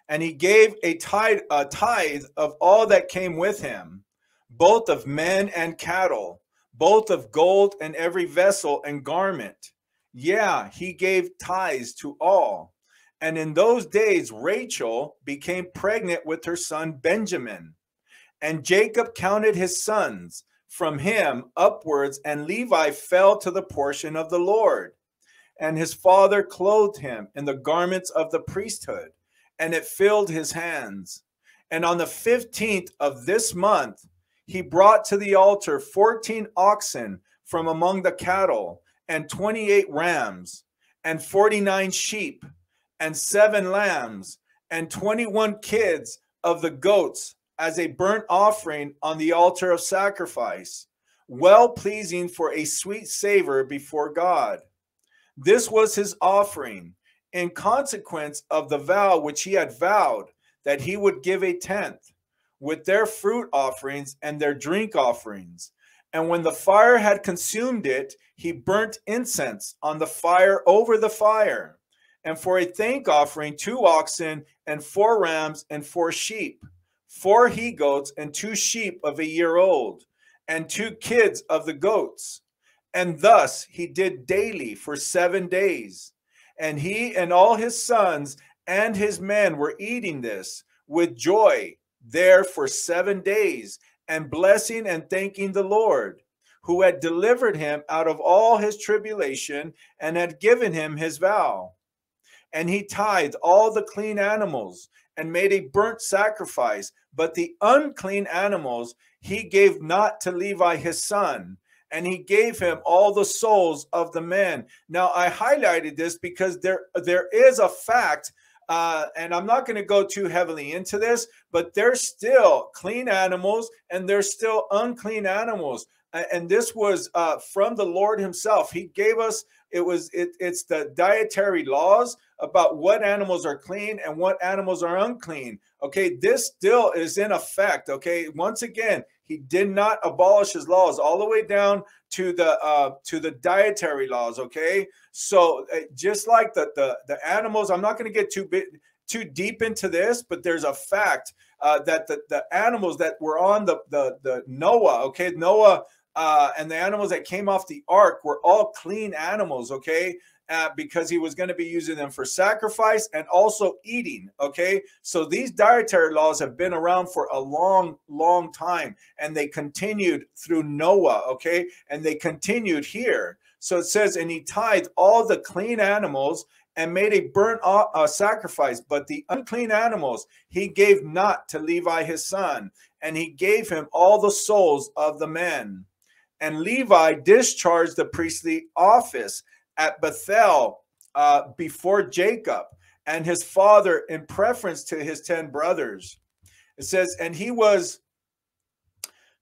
and he gave a tithe, a tithe of all that came with him, both of men and cattle, both of gold and every vessel and garment. Yeah, he gave tithes to all. And in those days, Rachel became pregnant with her son Benjamin. And Jacob counted his sons from him upwards, and Levi fell to the portion of the Lord. And his father clothed him in the garments of the priesthood, and it filled his hands. And on the 15th of this month, he brought to the altar 14 oxen from among the cattle, and 28 rams, and 49 sheep and seven lambs and 21 kids of the goats as a burnt offering on the altar of sacrifice, well pleasing for a sweet savor before God. This was his offering in consequence of the vow which he had vowed that he would give a tenth with their fruit offerings and their drink offerings. And when the fire had consumed it, he burnt incense on the fire over the fire and for a thank offering, two oxen and four rams and four sheep, four he goats and two sheep of a year old, and two kids of the goats. And thus he did daily for seven days. And he and all his sons and his men were eating this with joy there for seven days, and blessing and thanking the Lord, who had delivered him out of all his tribulation and had given him his vow. And he tithed all the clean animals and made a burnt sacrifice, but the unclean animals he gave not to Levi his son, and he gave him all the souls of the men. Now I highlighted this because there there is a fact uh, and I'm not going to go too heavily into this, but there's still clean animals and there's still unclean animals. And this was uh, from the Lord Himself. He gave us it was it, it's the dietary laws about what animals are clean and what animals are unclean. Okay, this still is in effect. Okay, once again, he did not abolish his laws all the way down to the uh, to the dietary laws. Okay, so uh, just like the the the animals, I'm not going to get too bit too deep into this, but there's a fact uh, that the, the animals that were on the the the Noah. Okay, Noah uh, and the animals that came off the ark were all clean animals, okay? Uh, because he was going to be using them for sacrifice and also eating. Okay. So these dietary laws have been around for a long, long time and they continued through Noah. Okay. And they continued here. So it says, and he tithed all the clean animals and made a burnt uh, sacrifice, but the unclean animals he gave not to Levi his son, and he gave him all the souls of the men. And Levi discharged the priestly office at Bethel uh, before Jacob and his father in preference to his 10 brothers. It says, and he was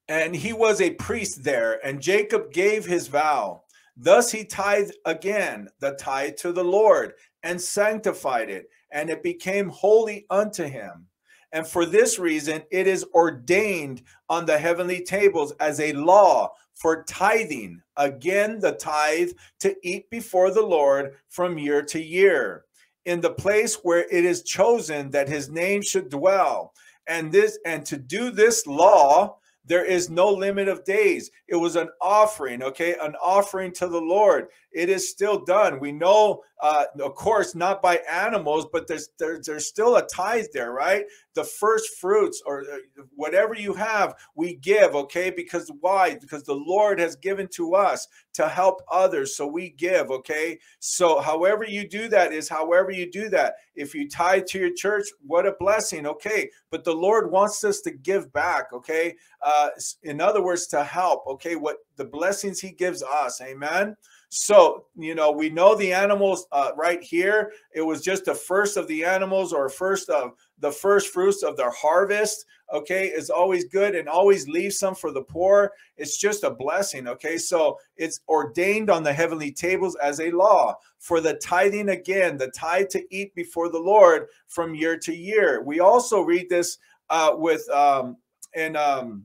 and he was a priest there, and Jacob gave his vow. Thus he tithed again the tithe to the Lord and sanctified it, and it became holy unto him. And for this reason, it is ordained on the heavenly tables as a law for tithing, again, the tithe to eat before the Lord from year to year, in the place where it is chosen that his name should dwell. And this and to do this law, there is no limit of days. It was an offering, okay, an offering to the Lord. It is still done. We know, uh, of course, not by animals, but there's there, there's still a tithe there, right? The first fruits or uh, whatever you have, we give, okay? Because why? Because the Lord has given to us to help others, so we give, okay? So, however you do that is however you do that. If you tithe to your church, what a blessing, okay? But the Lord wants us to give back, okay? Uh, in other words, to help, okay? What the blessings He gives us, amen. So, you know, we know the animals uh, right here. It was just the first of the animals or first of the first fruits of their harvest. Okay, is always good and always leave some for the poor. It's just a blessing. Okay, so it's ordained on the heavenly tables as a law for the tithing again, the tithe to eat before the Lord from year to year. We also read this uh, with um, in um,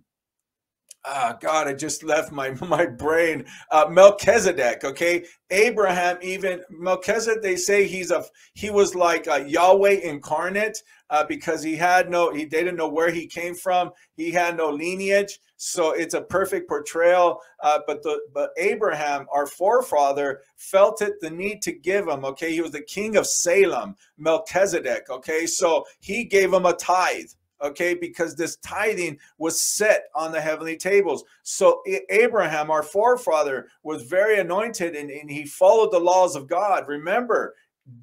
ah, God, I just left my my brain. Uh, Melchizedek, okay, Abraham. Even Melchizedek, they say he's a he was like a Yahweh incarnate uh, because he had no he they didn't know where he came from. He had no lineage, so it's a perfect portrayal. Uh, but the but Abraham, our forefather, felt it the need to give him. Okay, he was the king of Salem, Melchizedek. Okay, so he gave him a tithe okay, because this tithing was set on the heavenly tables. So Abraham, our forefather, was very anointed and, and he followed the laws of God. Remember,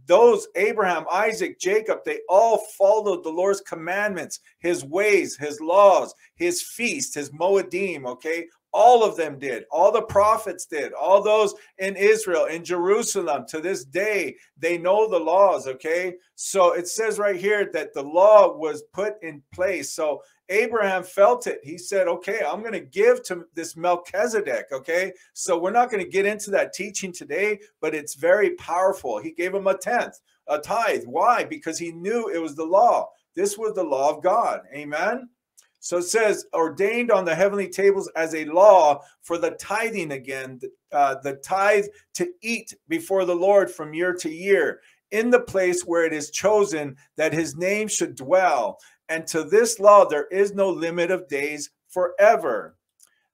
those Abraham, Isaac, Jacob, they all followed the Lord's commandments, his ways, his laws, his feast, his Moedim, okay? All of them did. All the prophets did. All those in Israel, in Jerusalem, to this day, they know the laws. Okay. So it says right here that the law was put in place. So Abraham felt it. He said, okay, I'm going to give to this Melchizedek. Okay. So we're not going to get into that teaching today, but it's very powerful. He gave him a tenth, a tithe. Why? Because he knew it was the law. This was the law of God. Amen. So it says, ordained on the heavenly tables as a law for the tithing again, uh, the tithe to eat before the Lord from year to year, in the place where it is chosen that his name should dwell. And to this law there is no limit of days forever.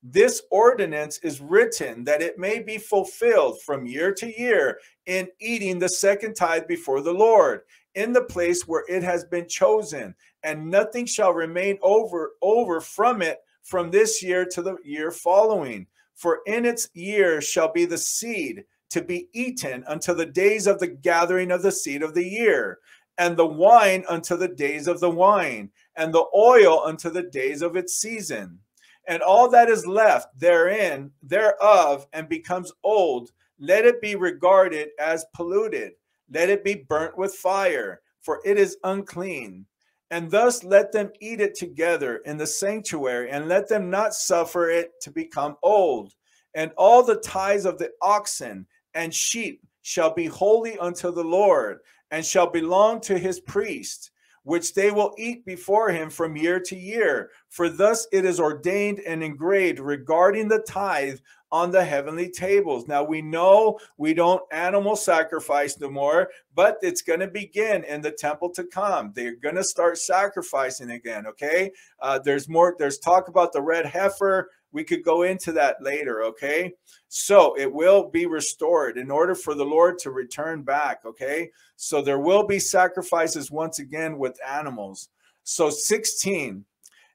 This ordinance is written that it may be fulfilled from year to year in eating the second tithe before the Lord in the place where it has been chosen, and nothing shall remain over over from it from this year to the year following. For in its year shall be the seed to be eaten until the days of the gathering of the seed of the year, and the wine unto the days of the wine, and the oil unto the days of its season. And all that is left therein, thereof, and becomes old, let it be regarded as polluted. Let it be burnt with fire, for it is unclean. And thus let them eat it together in the sanctuary, and let them not suffer it to become old. And all the tithes of the oxen and sheep shall be holy unto the Lord, and shall belong to his priest, which they will eat before him from year to year. For thus it is ordained and engraved regarding the tithe on the heavenly tables. Now we know we don't animal sacrifice no more, but it's going to begin in the temple to come. They're going to start sacrificing again. Okay. Uh, there's more, there's talk about the red heifer. We could go into that later, okay? So it will be restored in order for the Lord to return back, okay? So there will be sacrifices once again with animals. So 16,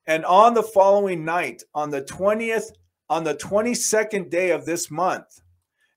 and on the following night, on the 20th, on the 22nd day of this month,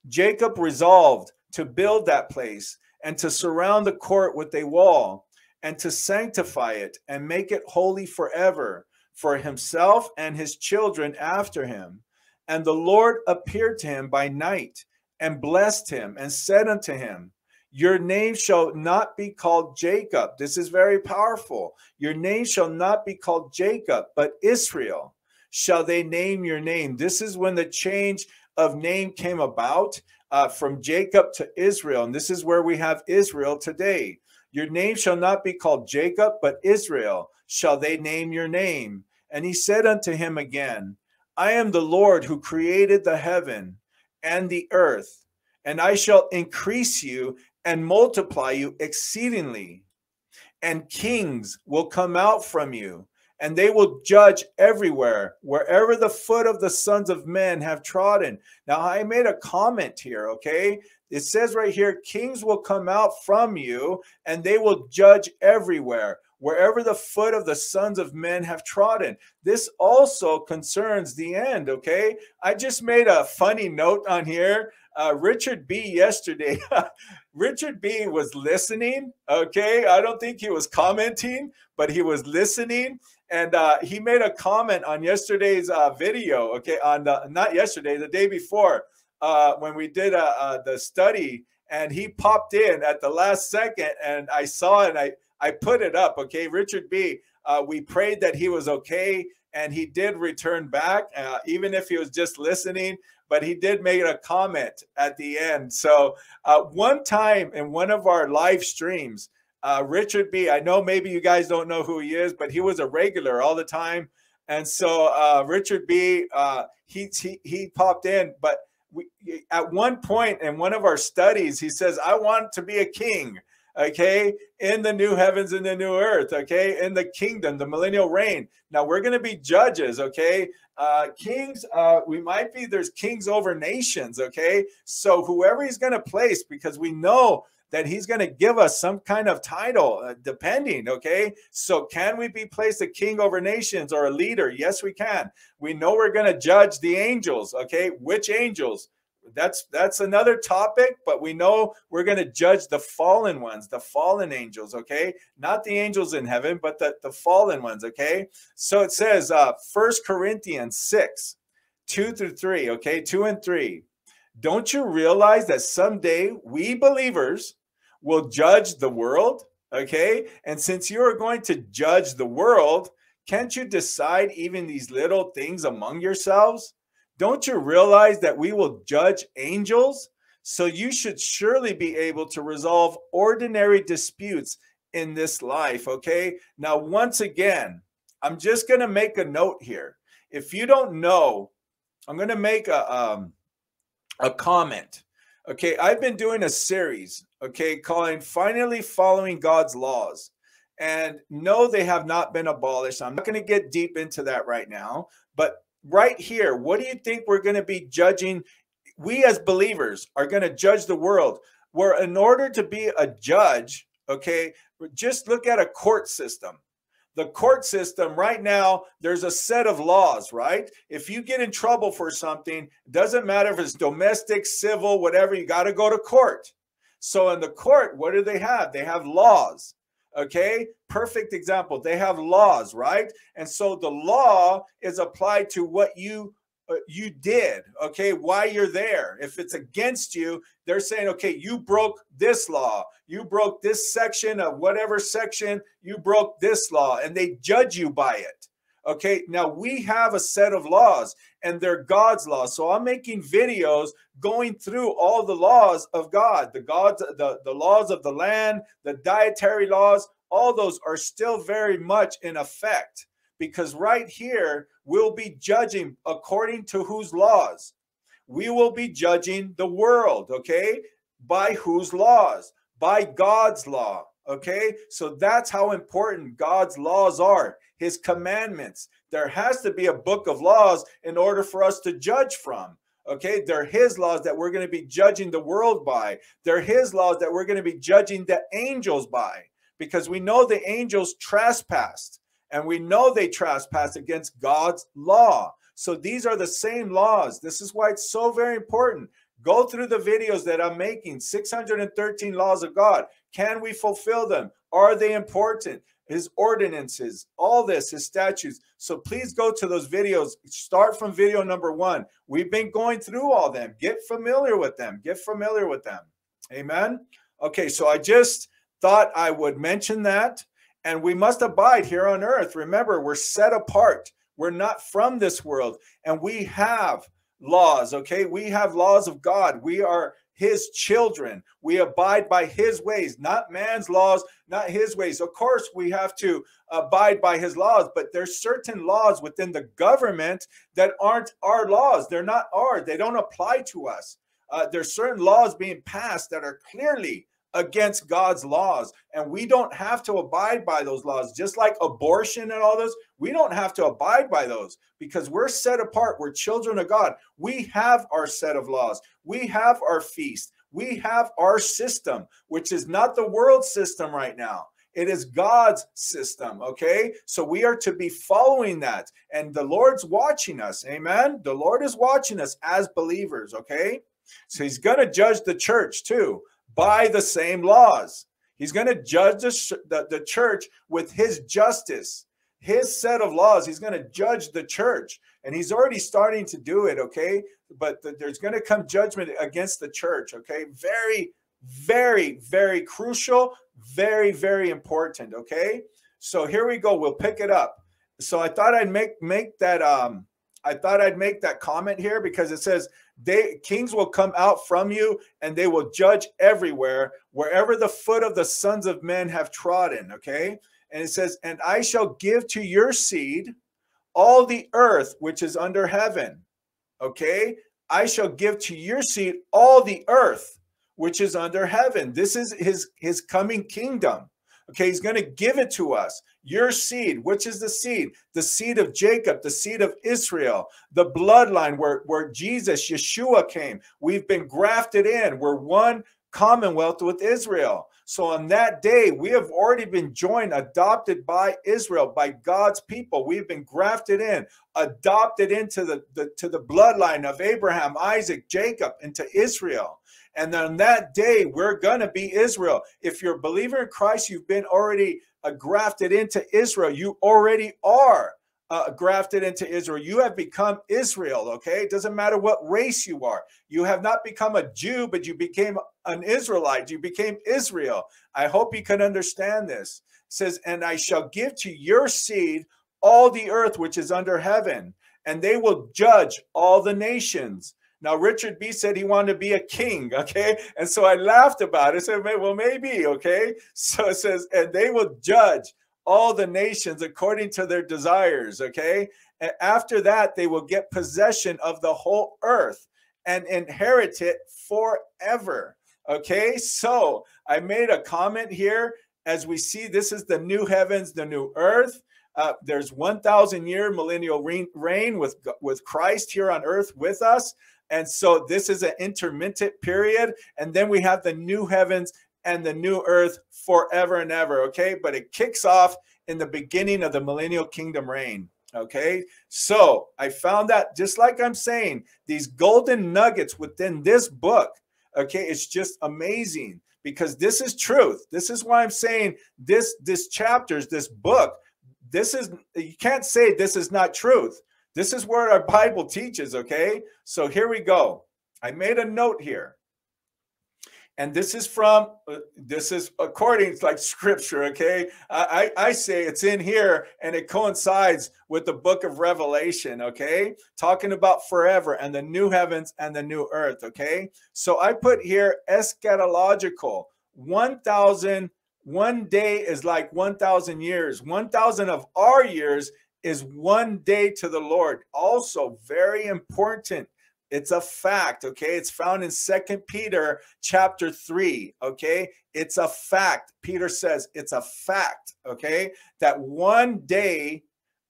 Jacob resolved to build that place and to surround the court with a wall and to sanctify it and make it holy forever for himself and his children after him. And the Lord appeared to him by night and blessed him and said unto him, Your name shall not be called Jacob. This is very powerful. Your name shall not be called Jacob, but Israel shall they name your name. This is when the change of name came about uh, from Jacob to Israel. And this is where we have Israel today. Your name shall not be called Jacob, but Israel shall they name your name. And he said unto him again, I am the Lord who created the heaven and the earth, and I shall increase you and multiply you exceedingly. And kings will come out from you, and they will judge everywhere, wherever the foot of the sons of men have trodden. Now, I made a comment here, okay? It says right here, kings will come out from you and they will judge everywhere, wherever the foot of the sons of men have trodden. This also concerns the end, okay? I just made a funny note on here. Uh, Richard B. yesterday, Richard B. was listening, okay? I don't think he was commenting, but he was listening. And uh, he made a comment on yesterday's uh, video, okay? On the, not yesterday, the day before uh, when we did uh, uh, the study, and he popped in at the last second, and I saw it. And I I put it up. Okay, Richard B. Uh, we prayed that he was okay, and he did return back, even if he was just listening. But he did make a comment at the end. So one time in one of our live streams, uh, Richard B. I know maybe you guys don't know who he is, but he was a regular all the time. And so uh, Richard B. Uh, he, he he popped in, but we, at one point in one of our studies, he says, I want to be a king, okay, in the new heavens and the new earth, okay, in the kingdom, the millennial reign. Now we're going to be judges, okay? Uh, kings, uh, we might be, there's kings over nations, okay? So whoever he's going to place, because we know that he's going to give us some kind of title, uh, depending. Okay. So, can we be placed a king over nations or a leader? Yes, we can. We know we're going to judge the angels. Okay. Which angels? That's that's another topic, but we know we're going to judge the fallen ones, the fallen angels, okay? Not the angels in heaven, but the, the fallen ones, okay? So it says uh First Corinthians 6, 2 through 3, okay? 2 and 3. Don't you realize that someday we believers will judge the world. Okay. And since you are going to judge the world, can't you decide even these little things among yourselves? Don't you realize that we will judge angels? So you should surely be able to resolve ordinary disputes in this life. Okay. Now, once again, I'm just going to make a note here. If you don't know, I'm going to make a, um, a comment. Okay. I've been doing a series okay, calling finally following God's laws. And no, they have not been abolished. I'm not going to get deep into that right now. But right here, what do you think we're going to be judging? We as believers are going to judge the world. Where in order to be a judge, okay, just look at a court system. The court system right now there's a set of laws right? If you get in trouble for something doesn't matter if it's domestic civil whatever you got to go to court. So in the court what do they have? They have laws okay? Perfect example they have laws right? And so the law is applied to what you you did okay? Why you're there? If it's against you they're saying okay you broke this law. You broke this section of whatever section. You broke this law and they judge you by it okay? Now we have a set of laws and they're god's laws. So i'm making videos going through all the laws of god. The gods the, the laws of the land the dietary laws all those are still very much in effect because right here we'll be judging according to whose laws? We will be judging the world okay? By whose laws? By god's law okay? So that's how important god's laws are his commandments. There has to be a book of laws in order for us to judge from okay? They're his laws that we're going to be judging the world by. They're his laws that we're going to be judging the angels by because we know the angels trespassed and we know they trespass against God's law. So these are the same laws. This is why it's so very important. Go through the videos that I'm making 613 laws of God. Can we fulfill them? Are they important? His ordinances, all this, his statutes. So please go to those videos. Start from video number one. We've been going through all them. Get familiar with them. Get familiar with them. Amen. Okay, so I just thought I would mention that and we must abide here on earth. Remember, we're set apart. We're not from this world, and we have laws, okay? We have laws of God. We are his children. We abide by his ways, not man's laws, not his ways. Of course, we have to abide by his laws, but there's certain laws within the government that aren't our laws. They're not ours. They don't apply to us. Uh, there's certain laws being passed that are clearly against God's laws. And we don't have to abide by those laws. Just like abortion and all those, we don't have to abide by those because we're set apart. We're children of God. We have our set of laws, we have our feast, we have our system, which is not the world system right now. It is God's system, okay? So we are to be following that. And the Lord's watching us, amen? The Lord is watching us as believers, okay? So he's going to judge the church too by the same laws. He's going to judge the, the, the, church with his justice, his set of laws. He's going to judge the church. And he's already starting to do it, okay? But the, there's going to come judgment against the church, okay? Very, very, very crucial, very, very important, okay? So here we go. We'll pick it up. So I thought I'd make make that um I thought I'd make that comment here because it says they kings will come out from you and they will judge everywhere wherever the foot of the sons of men have trodden okay? And it says and i shall give to your seed all the earth which is under heaven okay? I shall give to your seed all the earth which is under heaven. This is his his coming kingdom Okay, he's going to give it to us. Your seed, which is the seed? The seed of Jacob, the seed of Israel, the bloodline where, where Jesus, Yeshua came. We've been grafted in. We're one commonwealth with Israel. So on that day, we have already been joined, adopted by Israel, by God's people. We've been grafted in, adopted into the, the to the bloodline of Abraham, Isaac, Jacob, into Israel. And on that day, we're going to be Israel. If you're a believer in Christ, you've been already uh, grafted into Israel. You already are uh, grafted into Israel. You have become Israel, okay? It doesn't matter what race you are. You have not become a Jew, but you became an Israelite. You became Israel. I hope you can understand this. It says, And I shall give to your seed all the earth which is under heaven, and they will judge all the nations. Now, Richard B said he wanted to be a king, okay? And so I laughed about it. I said, well, maybe, okay? So it says, and they will judge all the nations according to their desires, okay? And after that, they will get possession of the whole earth and inherit it forever, okay? So I made a comment here. As we see, this is the new heavens, the new earth. Uh, there's 1,000 year millennial reign, reign with, with Christ here on earth with us. And so this is an intermittent period. And then we have the new heavens and the new earth forever and ever. Okay. But it kicks off in the beginning of the millennial kingdom reign. Okay, so I found that just like I'm saying, these golden nuggets within this book, okay, it's just amazing because this is truth. This is why I'm saying this, this chapters, this book, this is, you can't say this is not truth. This is where our Bible teaches, okay? So here we go. I made a note here. And this is from uh, this is according to like scripture okay? I, I say it's in here and it coincides with the book of revelation okay? Talking about forever and the new heavens and the new earth okay? So i put here eschatological. 1000 one day is like 1000 years. 1000 of our years is one day to the lord also very important it's a fact, okay? It's found in Second Peter chapter 3, okay? It's a fact. Peter says it's a fact, okay? That one day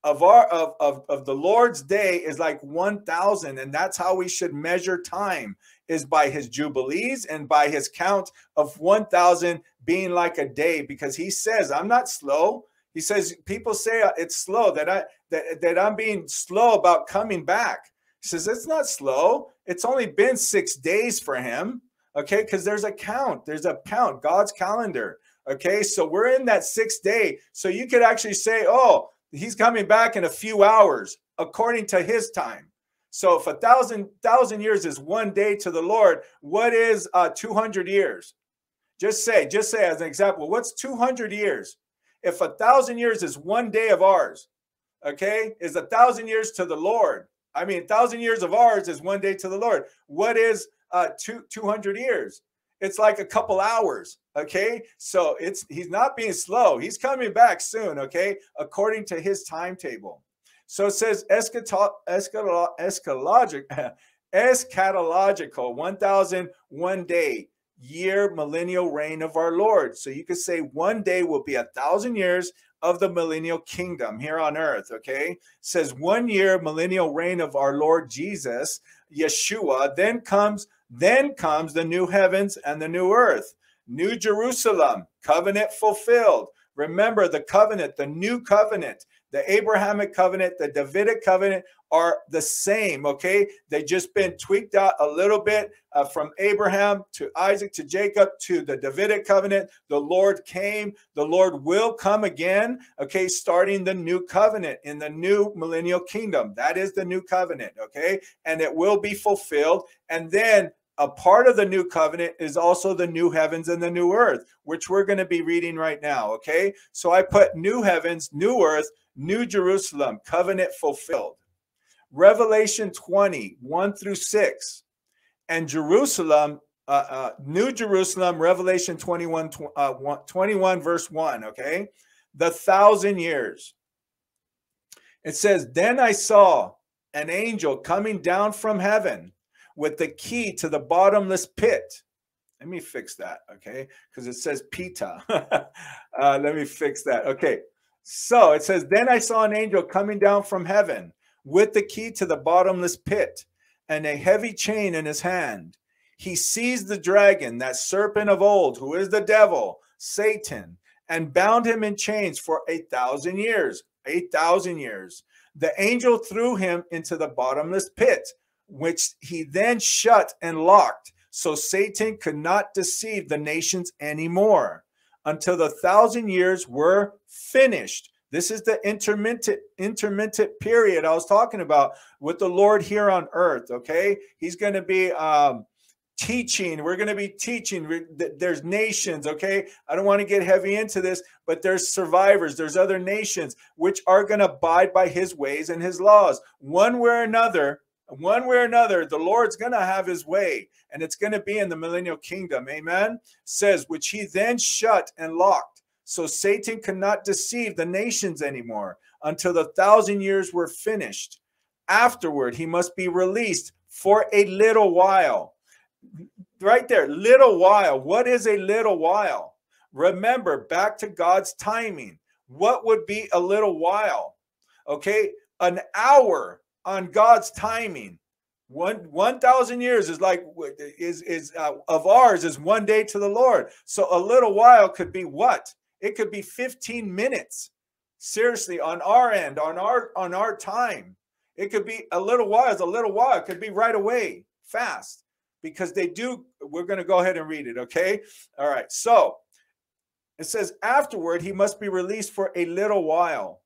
of our of, of, of the Lord's day is like 1000 and that's how we should measure time is by his jubilees and by his count of 1000 being like a day because he says I'm not slow he says people say it's slow that I that, that I'm being slow about coming back he says, It's not slow. It's only been six days for him. Okay. Because there's a count, there's a count, God's calendar. Okay. So we're in that sixth day. So you could actually say, Oh, he's coming back in a few hours according to his time. So if a thousand thousand years is one day to the Lord, what is uh, 200 years? Just say, just say as an example, what's 200 years? If a thousand years is one day of ours, okay, is a thousand years to the Lord. I mean, thousand years of ours is one day to the Lord. What is uh, two, 200 years? It's like a couple hours. Okay. So it's, he's not being slow. He's coming back soon. Okay. According to his timetable. So it says eschato, eschato, eschatological, eschatological 1001 day year millennial reign of our Lord. So you could say one day will be a thousand years of the millennial kingdom here on earth. Okay. It says one year millennial reign of our Lord Jesus, Yeshua. Then comes, then comes the new heavens and the new earth. New Jerusalem, covenant fulfilled. Remember the covenant, the new covenant, the Abrahamic covenant, the Davidic covenant are the same. Okay. They just been tweaked out a little bit uh, from Abraham to Isaac to Jacob to the Davidic covenant. The Lord came. The Lord will come again. Okay. Starting the new covenant in the new millennial kingdom. That is the new covenant. Okay. And it will be fulfilled. And then a part of the new covenant is also the new heavens and the new earth, which we're going to be reading right now. Okay. So I put new heavens, new earth, New Jerusalem, covenant fulfilled. Revelation 20, 1 through 6. And Jerusalem, uh, uh, New Jerusalem, Revelation 21, uh, 21, verse 1. Okay. The thousand years. It says, Then I saw an angel coming down from heaven with the key to the bottomless pit. Let me fix that, okay? Because it says Pita. uh, let me fix that. Okay. So it says, Then I saw an angel coming down from heaven with the key to the bottomless pit and a heavy chain in his hand. He seized the dragon, that serpent of old, who is the devil, Satan, and bound him in chains for a thousand years. A thousand years. The angel threw him into the bottomless pit, which he then shut and locked, so Satan could not deceive the nations anymore until the thousand years were finished. This is the intermittent intermittent period I was talking about with the Lord here on earth. Okay, He's going to be um, teaching. We're going to be teaching. There's nations. Okay, I don't want to get heavy into this, but there's survivors. There's other nations which are going to abide by His ways and His laws, one way or another one way or another, the Lord's going to have his way, and it's going to be in the millennial kingdom. Amen. Says, which he then shut and locked. So Satan cannot deceive the nations anymore until the thousand years were finished. Afterward, he must be released for a little while. Right there, little while. What is a little while? Remember, back to God's timing. What would be a little while? Okay, an hour on God's timing. One one thousand years is like is is uh, of ours is one day to the Lord. So a little while could be what? It could be 15 minutes. seriously on our end, on our on our time. It could be a little while, it's a little while, it could be right away, fast, because they do. We're going to go ahead and read it, okay? All right. So it says, afterward, he must be released for a little while.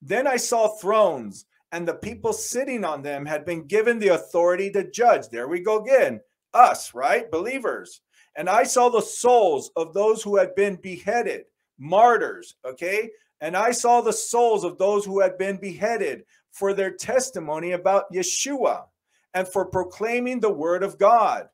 Then I saw thrones, and the people sitting on them had been given the authority to judge. There we go again. Us, right? Believers. And I saw the souls of those who had been beheaded, martyrs, okay? And I saw the souls of those who had been beheaded for their testimony about Yeshua and for proclaiming the word of God.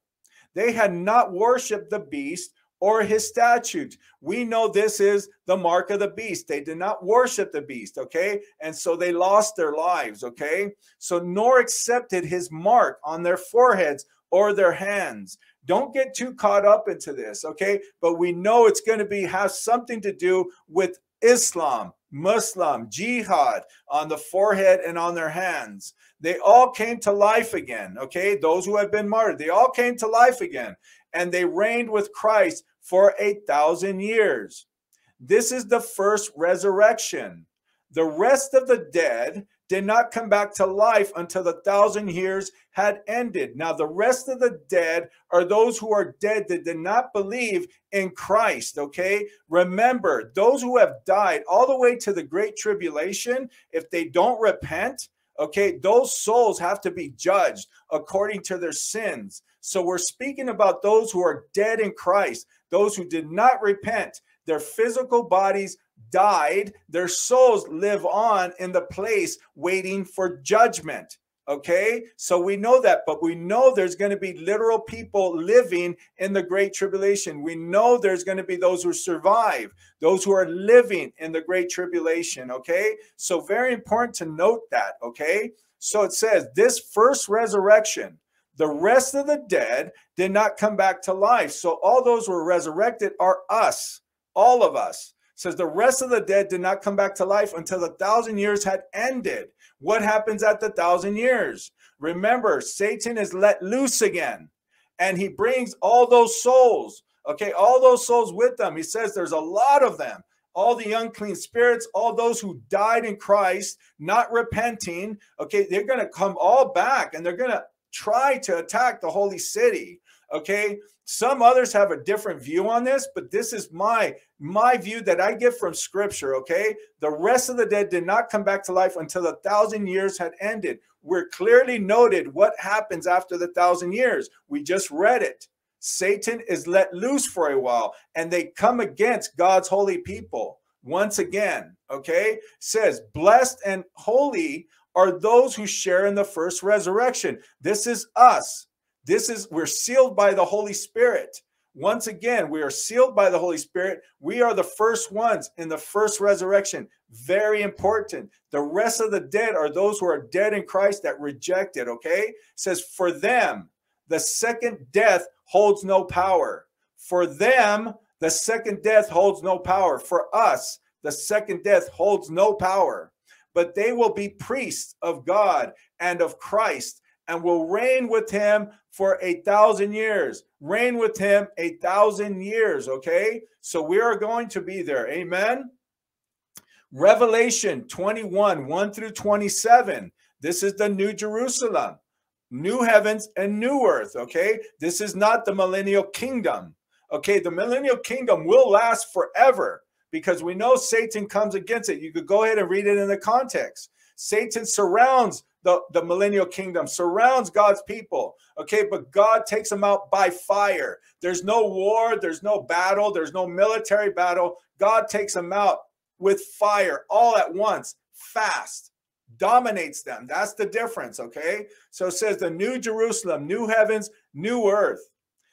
They had not worshiped the beast or his statutes. We know this is the mark of the beast. They did not worship the beast, okay? And so they lost their lives, okay? So nor accepted his mark on their foreheads or their hands. Don't get too caught up into this, okay? But we know it's going to be have something to do with Islam, Muslim, jihad on the forehead and on their hands. They all came to life again, okay? Those who have been martyred, they all came to life again and they reigned with Christ for a thousand years. This is the first resurrection. The rest of the dead did not come back to life until the thousand years had ended. Now, the rest of the dead are those who are dead that did not believe in Christ. Okay. Remember, those who have died all the way to the great tribulation, if they don't repent, okay, those souls have to be judged according to their sins. So we're speaking about those who are dead in Christ, those who did not repent. Their physical bodies died, their souls live on in the place waiting for judgment. Okay, so we know that, but we know there's going to be literal people living in the great tribulation. We know there's going to be those who survive, those who are living in the great tribulation. Okay, so very important to note that. Okay, so it says this first resurrection, the rest of the dead did not come back to life. So all those who were resurrected are us, all of us says the rest of the dead did not come back to life until the thousand years had ended. What happens at the thousand years? Remember, Satan is let loose again and he brings all those souls, okay, all those souls with them. He says there's a lot of them. All the unclean spirits, all those who died in Christ, not repenting, okay, they're going to come all back and they're going to try to attack the holy city. Okay. Some others have a different view on this, but this is my my view that I get from scripture. Okay. The rest of the dead did not come back to life until the thousand years had ended. We're clearly noted what happens after the thousand years. We just read it. Satan is let loose for a while and they come against God's holy people once again. Okay. says, blessed and holy are those who share in the first resurrection. This is us. This is, we're sealed by the Holy Spirit. Once again, we are sealed by the Holy Spirit. We are the first ones in the first resurrection. Very important. The rest of the dead are those who are dead in Christ that reject it. Okay. It says, for them, the second death holds no power. For them, the second death holds no power. For us, the second death holds no power. But they will be priests of God and of Christ and will reign with him for a thousand years. Reign with him a thousand years. Okay. So we are going to be there. Amen. Revelation 21, 1 through 27. This is the New Jerusalem, new heavens and new earth. Okay. This is not the millennial kingdom. Okay. The millennial kingdom will last forever because we know Satan comes against it. You could go ahead and read it in the context. Satan surrounds the, the millennial kingdom, surrounds God's people. Okay, but God takes them out by fire. There's no war, there's no battle, there's no military battle. God takes them out with fire all at once, fast, dominates them. That's the difference. Okay, so it says the new Jerusalem, new heavens, new earth.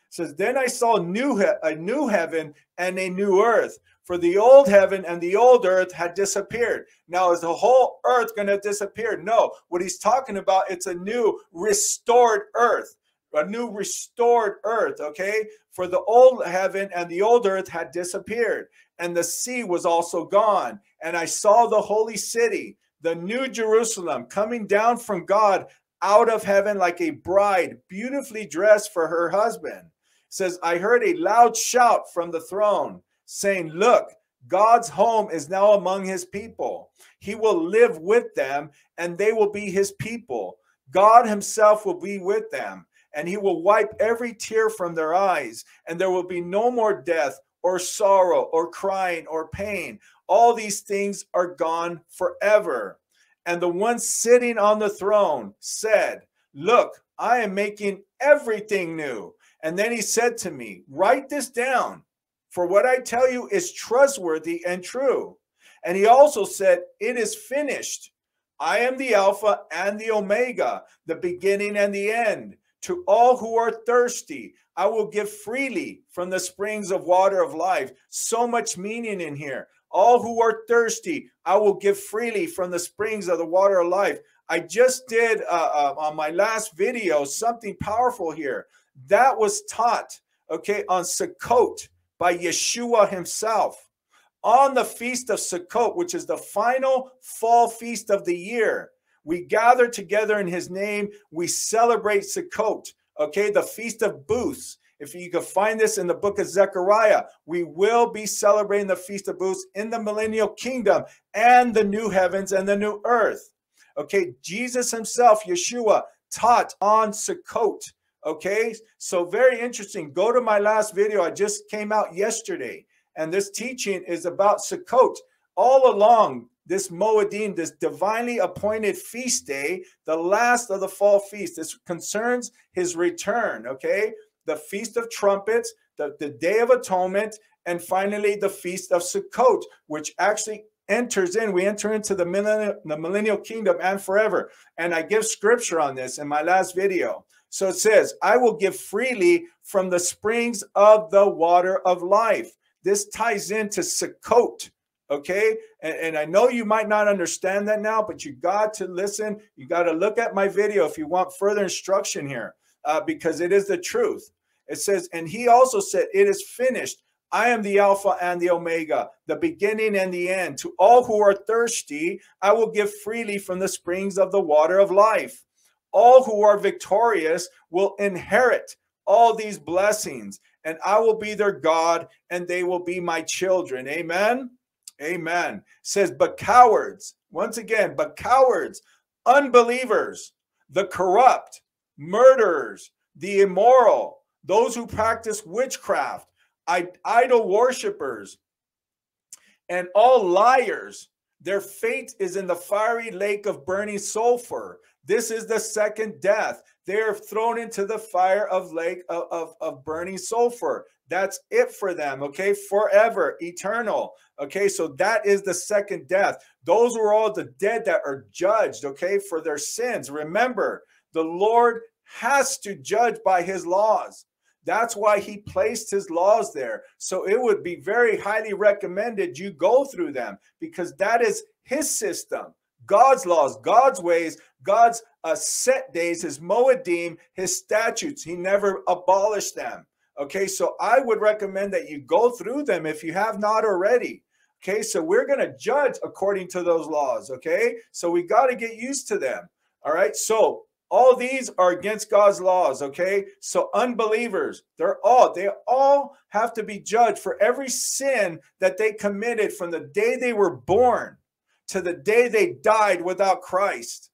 It says, then I saw new a new heaven and a new earth for the old heaven and the old earth had disappeared. Now, is the whole earth going to disappear? No. What he's talking about, it's a new restored earth, a new restored earth, okay? For the old heaven and the old earth had disappeared, and the sea was also gone. And I saw the holy city, the new Jerusalem, coming down from God out of heaven like a bride, beautifully dressed for her husband. It says, I heard a loud shout from the throne saying, Look, God's home is now among his people. He will live with them and they will be his people. God himself will be with them and he will wipe every tear from their eyes, and there will be no more death or sorrow or crying or pain. All these things are gone forever. And the one sitting on the throne said, Look, I am making everything new. And then he said to me, Write this down, for what I tell you is trustworthy and true. And he also said, It is finished. I am the Alpha and the Omega, the beginning and the end. To all who are thirsty, I will give freely from the springs of water of life. So much meaning in here. All who are thirsty, I will give freely from the springs of the water of life. I just did uh, uh, on my last video something powerful here. That was taught, okay, on Sukkot by Yeshua himself. On the feast of Sukkot, which is the final fall feast of the year, we gather together in his name. We celebrate Sukkot, okay, the feast of booths. If you can find this in the book of Zechariah, we will be celebrating the Feast of Booths in the millennial kingdom and the new heavens and the new earth. Okay, Jesus himself, Yeshua, taught on Sukkot. Okay, so very interesting. Go to my last video. I just came out yesterday, and this teaching is about Sukkot. All along, this Moedim, this divinely appointed feast day, the last of the fall feast. This concerns his return, okay? The Feast of Trumpets, the, the Day of Atonement, and finally the Feast of Sukkot, which actually enters in. We enter into the millennial, the millennial kingdom and forever. And I give scripture on this in my last video. So it says, I will give freely from the springs of the water of life. This ties into Sukkot Okay. And, and, I know you might not understand that now, but you got to listen. You got to look at my video if you want further instruction here, uh, because it is the truth. It says, and he also said, It is finished. I am the Alpha and the Omega, the beginning and the end. To all who are thirsty, I will give freely from the springs of the water of life. All who are victorious will inherit all these blessings, and I will be their God, and they will be my children. Amen. Amen. Says, but cowards, once again, but cowards, unbelievers, the corrupt, murderers, the immoral, those who practice witchcraft, idol worshippers, and all liars, their fate is in the fiery lake of burning sulfur. This is the second death. They are thrown into the fire of lake of, of, of burning sulfur. That's it for them, okay? Forever, eternal. Okay, so that is the second death. Those were all the dead that are judged, okay, for their sins. Remember, the Lord has to judge by his laws. That's why he placed his laws there. So it would be very highly recommended you go through them because that is his system. God's laws, God's ways, God's uh, set days, his Moedim, his statutes. He never abolished them. Okay, so I would recommend that you go through them if you have not already. Okay, so we're going to judge according to those laws. Okay, so we got to get used to them. All right, so all these are against God's laws. Okay, so unbelievers, they're all, they all have to be judged for every sin that they committed from the day they were born to the day they died without Christ.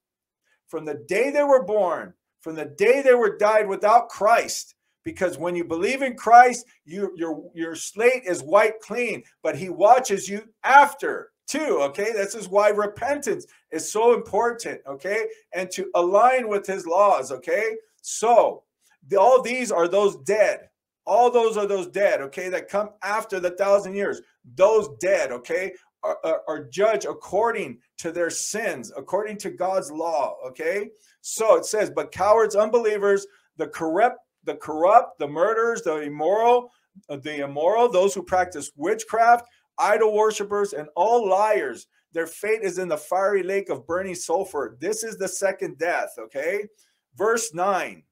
From the day they were born, from the day they were died without Christ, because when you believe in Christ, you, your your slate is white clean, but He watches you after too. Okay, this is why repentance is so important. Okay, and to align with His laws. Okay, so the, all these are those dead. All those are those dead. Okay, that come after the thousand years. Those dead. Okay, are, are, judged according to their sins, according to God's law. Okay, so it says, but cowards, unbelievers, the corrupt the corrupt, the murderers, the immoral, the immoral, those who practice witchcraft, idol worshippers, and all liars. Their fate is in the fiery lake of burning sulfur. This is the second death, okay? Verse 9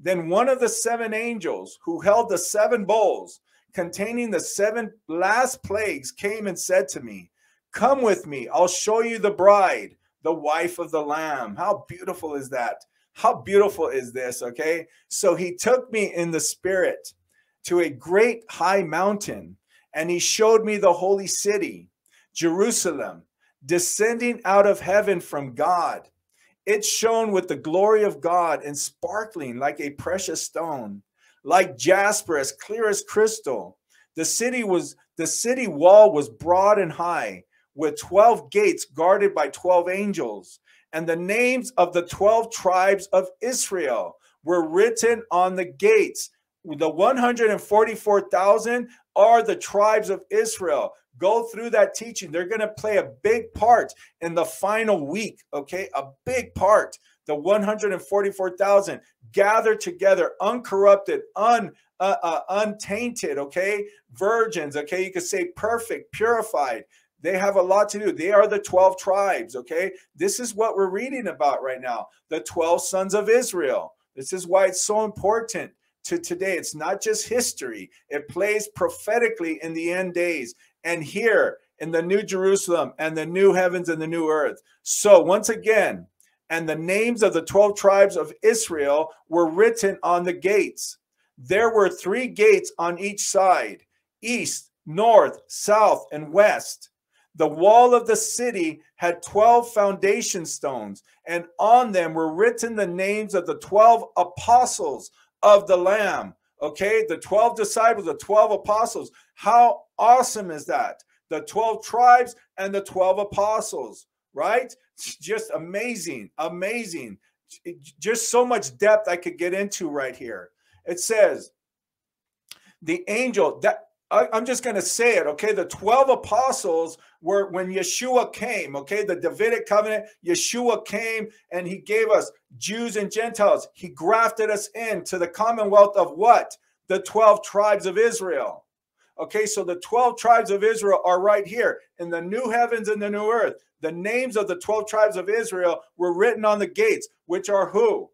Then one of the seven angels who held the seven bowls containing the seven last plagues came and said to me, Come with me, I'll show you the bride, the wife of the Lamb. How beautiful is that? How beautiful is this? Okay. So he took me in the spirit to a great high mountain And he showed me the holy city, Jerusalem, descending out of heaven from God. It shone with the glory of God and sparkling like a precious stone, like jasper, as clear as crystal. The city was the city wall was broad and high, with 12 gates guarded by 12 angels. And the names of the 12 tribes of Israel were written on the gates. The 144,000 are the tribes of Israel. Go through that teaching. They're going to play a big part in the final week, okay? A big part. The 144,000 gathered together, uncorrupted, un, uh, uh, untainted, okay? Virgins, okay? You could say perfect, purified. They have a lot to do. They are the 12 tribes, okay? This is what we're reading about right now the 12 sons of Israel. This is why it's so important to today. It's not just history, it plays prophetically in the end days and here in the new Jerusalem and the new heavens and the new earth. So, once again, and the names of the 12 tribes of Israel were written on the gates. There were three gates on each side east, north, south, and west. The wall of the city had 12 foundation stones, and on them were written the names of the 12 apostles of the Lamb. Okay, the 12 disciples, the 12 apostles. How awesome is that? The 12 tribes and the 12 apostles, right? Just amazing, amazing. Just so much depth I could get into right here. It says, the angel that I, am just going to say it, okay? The 12 apostles were when Yeshua came, okay? The Davidic covenant, Yeshua came and he gave us Jews and Gentiles. He grafted us into the commonwealth of what? The 12 tribes of Israel. Okay, so the 12 tribes of Israel are right here in the new heavens and the new earth. The names of the 12 tribes of Israel were written on the gates, which are who?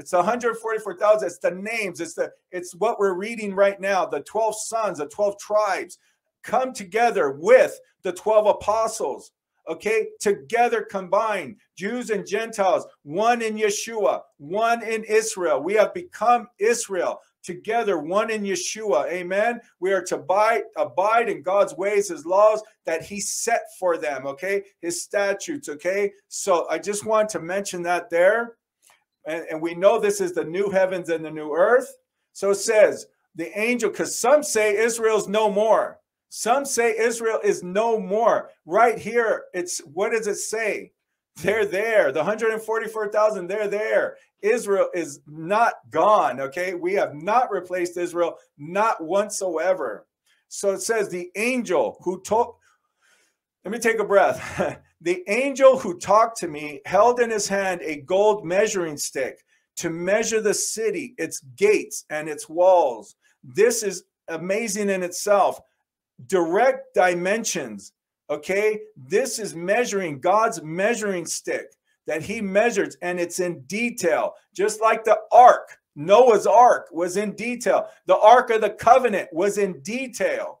It's the 144,000. It's the names. It's the it's what we're reading right now. The 12 sons, the 12 tribes come together with the 12 apostles. Okay, together combined, Jews and Gentiles, one in Yeshua, one in Israel. We have become Israel together, one in Yeshua. Amen. We are to abide, abide in God's ways, his laws that he set for them. Okay, his statutes. Okay, so I just want to mention that there and, and we know this is the new heavens and the new earth. So it says the angel, because some say Israel's no more. Some say Israel is no more. Right here, it's what does it say? They're there. The 144,000, they're there. Israel is not gone. Okay. We have not replaced Israel, not whatsoever. So it says the angel who told, let me take a breath. the angel who talked to me held in his hand a gold measuring stick to measure the city, its gates, and its walls. This is amazing in itself. Direct dimensions. Okay. This is measuring God's measuring stick that he measures, and it's in detail, just like the ark. Noah's ark was in detail. The ark of the covenant was in detail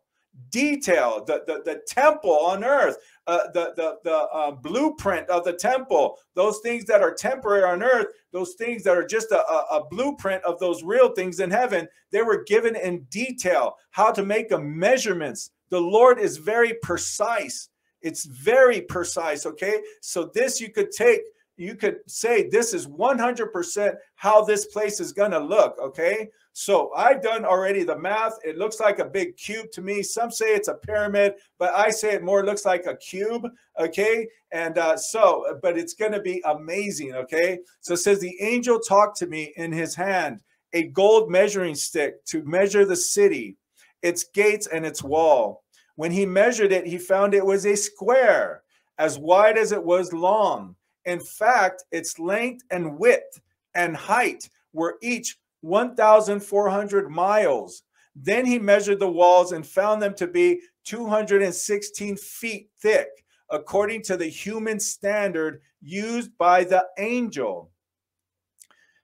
detail, the, the, the temple on earth, uh, the, the, the uh, blueprint of the temple, those things that are temporary on earth, those things that are just a, a, a blueprint of those real things in heaven, they were given in detail how to make them measurements. The Lord is very precise. It's very precise. Okay. So this you could take you could say this is 100% how this place is going to look. Okay. So I've done already the math. It looks like a big cube to me. Some say it's a pyramid, but I say it more looks like a cube. Okay. And uh, so, but it's going to be amazing. Okay. So it says the angel talked to me in his hand, a gold measuring stick to measure the city, its gates, and its wall. When he measured it, he found it was a square as wide as it was long. In fact, its length and width and height were each 1,400 miles. Then he measured the walls and found them to be 216 feet thick, according to the human standard used by the angel.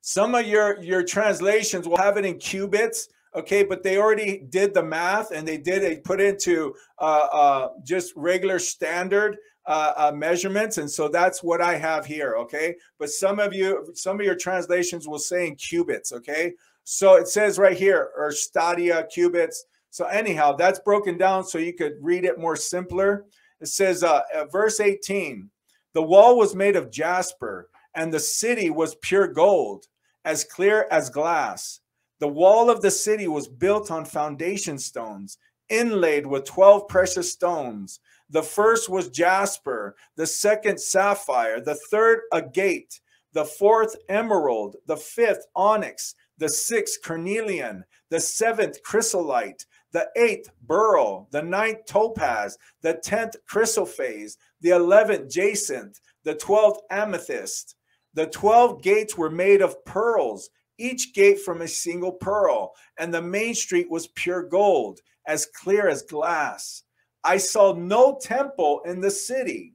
Some of your, your translations will have it in cubits, okay, but they already did the math and they did it, put into uh, uh, just regular standard uh, uh, measurements, and so that's what I have here. Okay, but some of you, some of your translations will say in cubits. Okay, so it says right here, or stadia cubits. So anyhow, that's broken down so you could read it more simpler. It says, uh, verse 18, the wall was made of jasper, and the city was pure gold, as clear as glass. The wall of the city was built on foundation stones, inlaid with 12 precious stones. The first was jasper, the second sapphire, the third agate, the fourth emerald, the fifth onyx, the sixth carnelian, the seventh chrysolite, the eighth beryl, the ninth topaz, the tenth chrysoprase, the eleventh jacinth, the twelfth amethyst. The twelve gates were made of pearls, each gate from a single pearl, and the main street was pure gold, as clear as glass. I saw no temple in the city,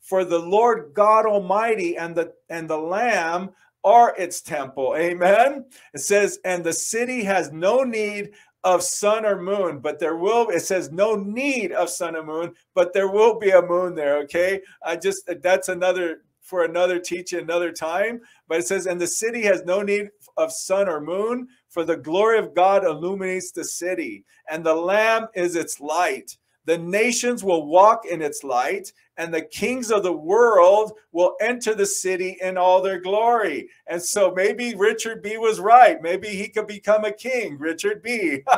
for the Lord God Almighty and the and the Lamb are its temple. Amen. It says, and the city has no need of sun or moon, but there will, it says no need of sun or moon, but there will be a moon there. Okay. I just, that's another, for another teaching, another time. But it says, and the city has no need of sun or moon, for the glory of God illuminates the city, and the Lamb is its light. The nations will walk in its light, and the kings of the world will enter the city in all their glory. And so maybe Richard B was right. Maybe he could become a king, Richard B.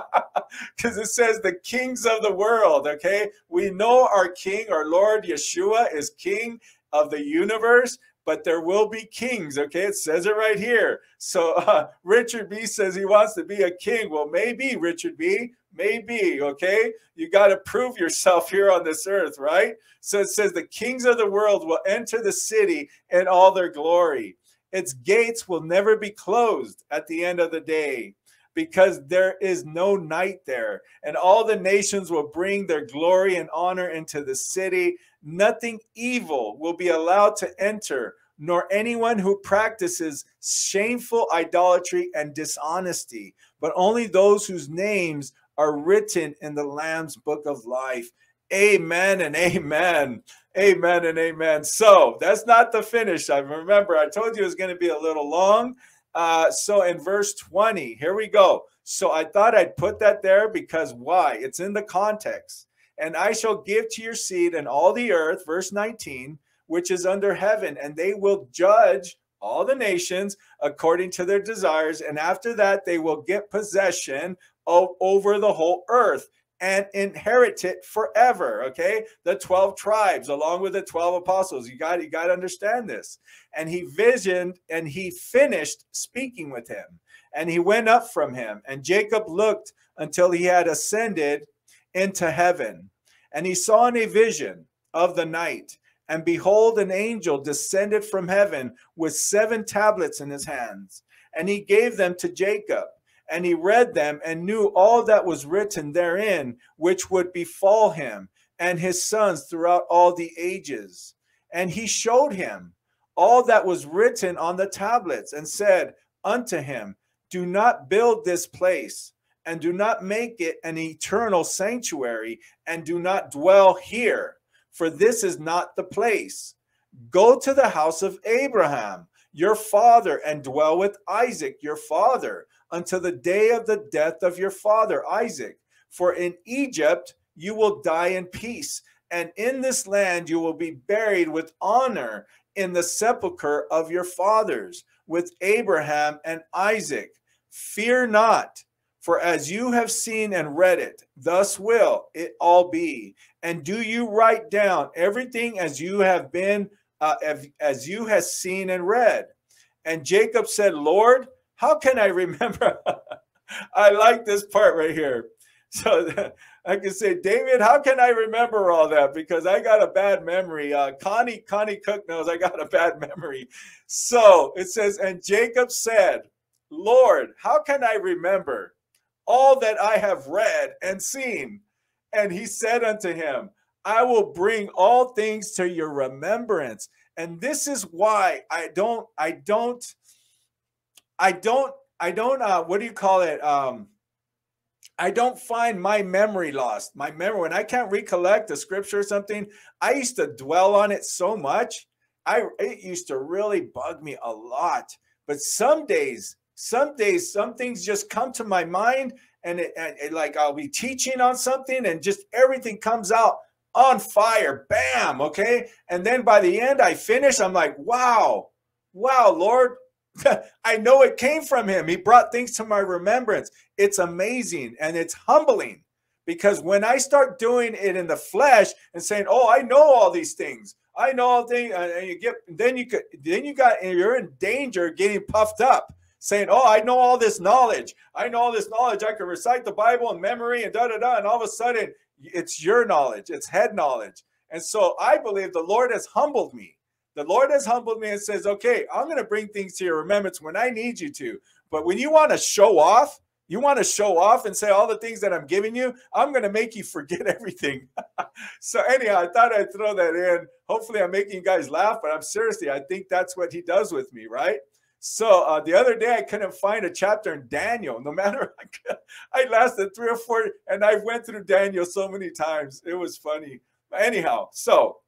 Because it says the kings of the world, okay? We know our king, our Lord Yeshua, is king of the universe but there will be kings. Okay, it says it right here. So uh, Richard B says he wants to be a king. Well, maybe Richard B, maybe. Okay, you got to prove yourself here on this earth, right? So it says the kings of the world will enter the city in all their glory. Its gates will never be closed at the end of the day because there is no night there. And all the nations will bring their glory and honor into the city. Nothing evil will be allowed to enter, nor anyone who practices shameful idolatry and dishonesty, but only those whose names are written in the Lamb's book of life. Amen and amen. Amen and amen. So that's not the finish. I remember I told you it was going to be a little long. Uh, so in verse 20, here we go. So I thought I'd put that there because why? It's in the context. And I shall give to your seed and all the earth, verse 19, which is under heaven, and they will judge all the nations according to their desires. And after that, they will get possession over the whole earth and inherit it forever. Okay. The 12 tribes along with the 12 apostles. You got, you got to understand this. And he visioned and he finished speaking with him. And he went up from him. And Jacob looked until he had ascended into heaven. And he saw in a vision of the night. And behold, an angel descended from heaven with seven tablets in his hands. And he gave them to Jacob and he read them and knew all that was written therein, which would befall him and his sons throughout all the ages. And he showed him all that was written on the tablets and said unto him, Do not build this place, and do not make it an eternal sanctuary, and do not dwell here, for this is not the place. Go to the house of Abraham, your father, and dwell with Isaac, your father until the day of the death of your father Isaac. For in Egypt you will die in peace, and in this land you will be buried with honor in the sepulchre of your fathers, with Abraham and Isaac. Fear not, for as you have seen and read it, thus will it all be. And do you write down everything as you have been, uh, as you have seen and read? And Jacob said, Lord, how can I remember? I like this part right here. So I can say, David, how can I remember all that? Because I got a bad memory. Uh, Connie, Connie Cook knows I got a bad memory. So it says, and Jacob said, Lord, how can I remember all that I have read and seen? And he said unto him, I will bring all things to your remembrance. And this is why I don't, I don't, I don't I don't uh what do you call it? Um I don't find my memory lost. My memory when I can't recollect a scripture or something, I used to dwell on it so much. I it used to really bug me a lot. But some days, some days, some things just come to my mind and, it, and it, like I'll be teaching on something and just everything comes out on fire. Bam. Okay. And then by the end, I finish. I'm like, wow, wow, Lord, I know it came from him. He brought things to my remembrance. It's amazing and it's humbling because when I start doing it in the flesh and saying, "Oh, I know all these things. I know all things," and you get then you could then you got you're in danger getting puffed up, saying, "Oh, I know all this knowledge. I know all this knowledge. I can recite the Bible in memory and da da da." And all of a sudden, it's your knowledge. It's head knowledge. And so I believe the Lord has humbled me the Lord has humbled me and says, okay, I'm going to bring things to your remembrance when I need you to. But when you want to show off, you want to show off and say all the things that I'm giving you, I'm going to make you forget everything. so, anyhow, I thought I'd throw that in. Hopefully, I'm making you guys laugh, but I'm seriously, I think that's what he does with me, right? So uh, the other day I couldn't find a chapter in Daniel. No matter I lasted three or four, and I went through Daniel so many times. It was funny. Anyhow, so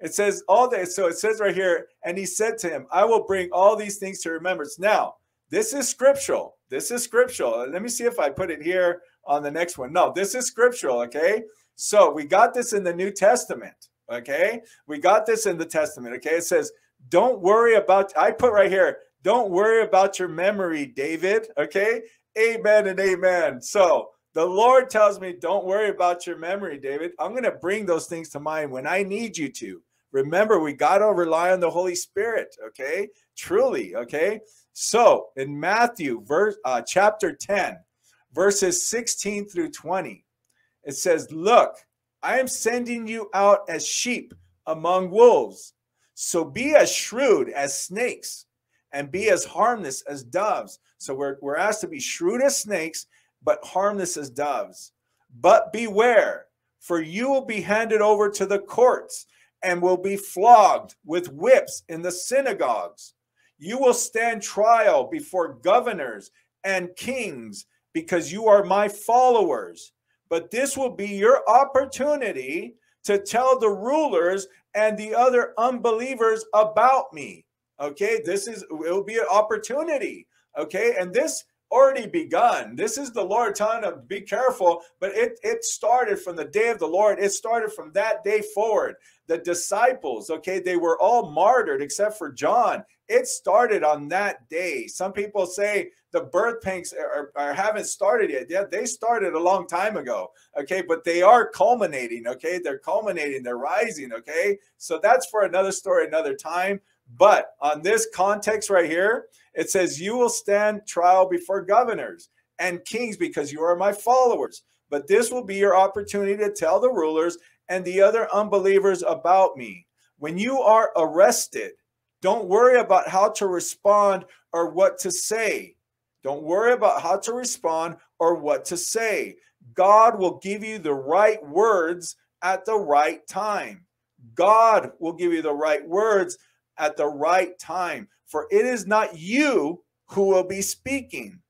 it says all this. So it says right here, and he said to him, I will bring all these things to remembrance. Now, this is scriptural. This is scriptural. Let me see if I put it here on the next one. No, this is scriptural. Okay. So we got this in the New Testament. Okay. We got this in the Testament. Okay. It says, don't worry about, I put right here, don't worry about your memory, David. Okay. Amen and amen. So the Lord tells me, don't worry about your memory, David. I'm going to bring those things to mind when I need you to. Remember, we got to rely on the Holy Spirit, okay? Truly, okay? So in Matthew, verse, uh, chapter 10, verses 16 through 20, it says, Look, I am sending you out as sheep among wolves. So be as shrewd as snakes and be as harmless as doves. So we're, we're asked to be shrewd as snakes but harmless as doves. But beware, for you will be handed over to the courts and will be flogged with whips in the synagogues. You will stand trial before governors and kings because you are my followers. But this will be your opportunity to tell the rulers and the other unbelievers about me. Okay, this is it will be an opportunity. Okay, and this already begun. This is the Lord telling them, be careful. But it, it started from the day of the Lord. It started from that day forward. The disciples, okay, they were all martyred except for John. It started on that day. Some people say the birth pangs are, are, haven't started yet. Yeah, they started a long time ago. Okay, but they are culminating. Okay, they're culminating, they're rising. Okay, so that's for another story, another time. But on this context right here, it says, You will stand trial before governors and kings because you are my followers. But this will be your opportunity to tell the rulers and the other unbelievers about me. When you are arrested, don't worry about how to respond or what to say. Don't worry about how to respond or what to say. God will give you the right words at the right time. God will give you the right words at the right time. For it is not you who will be speaking,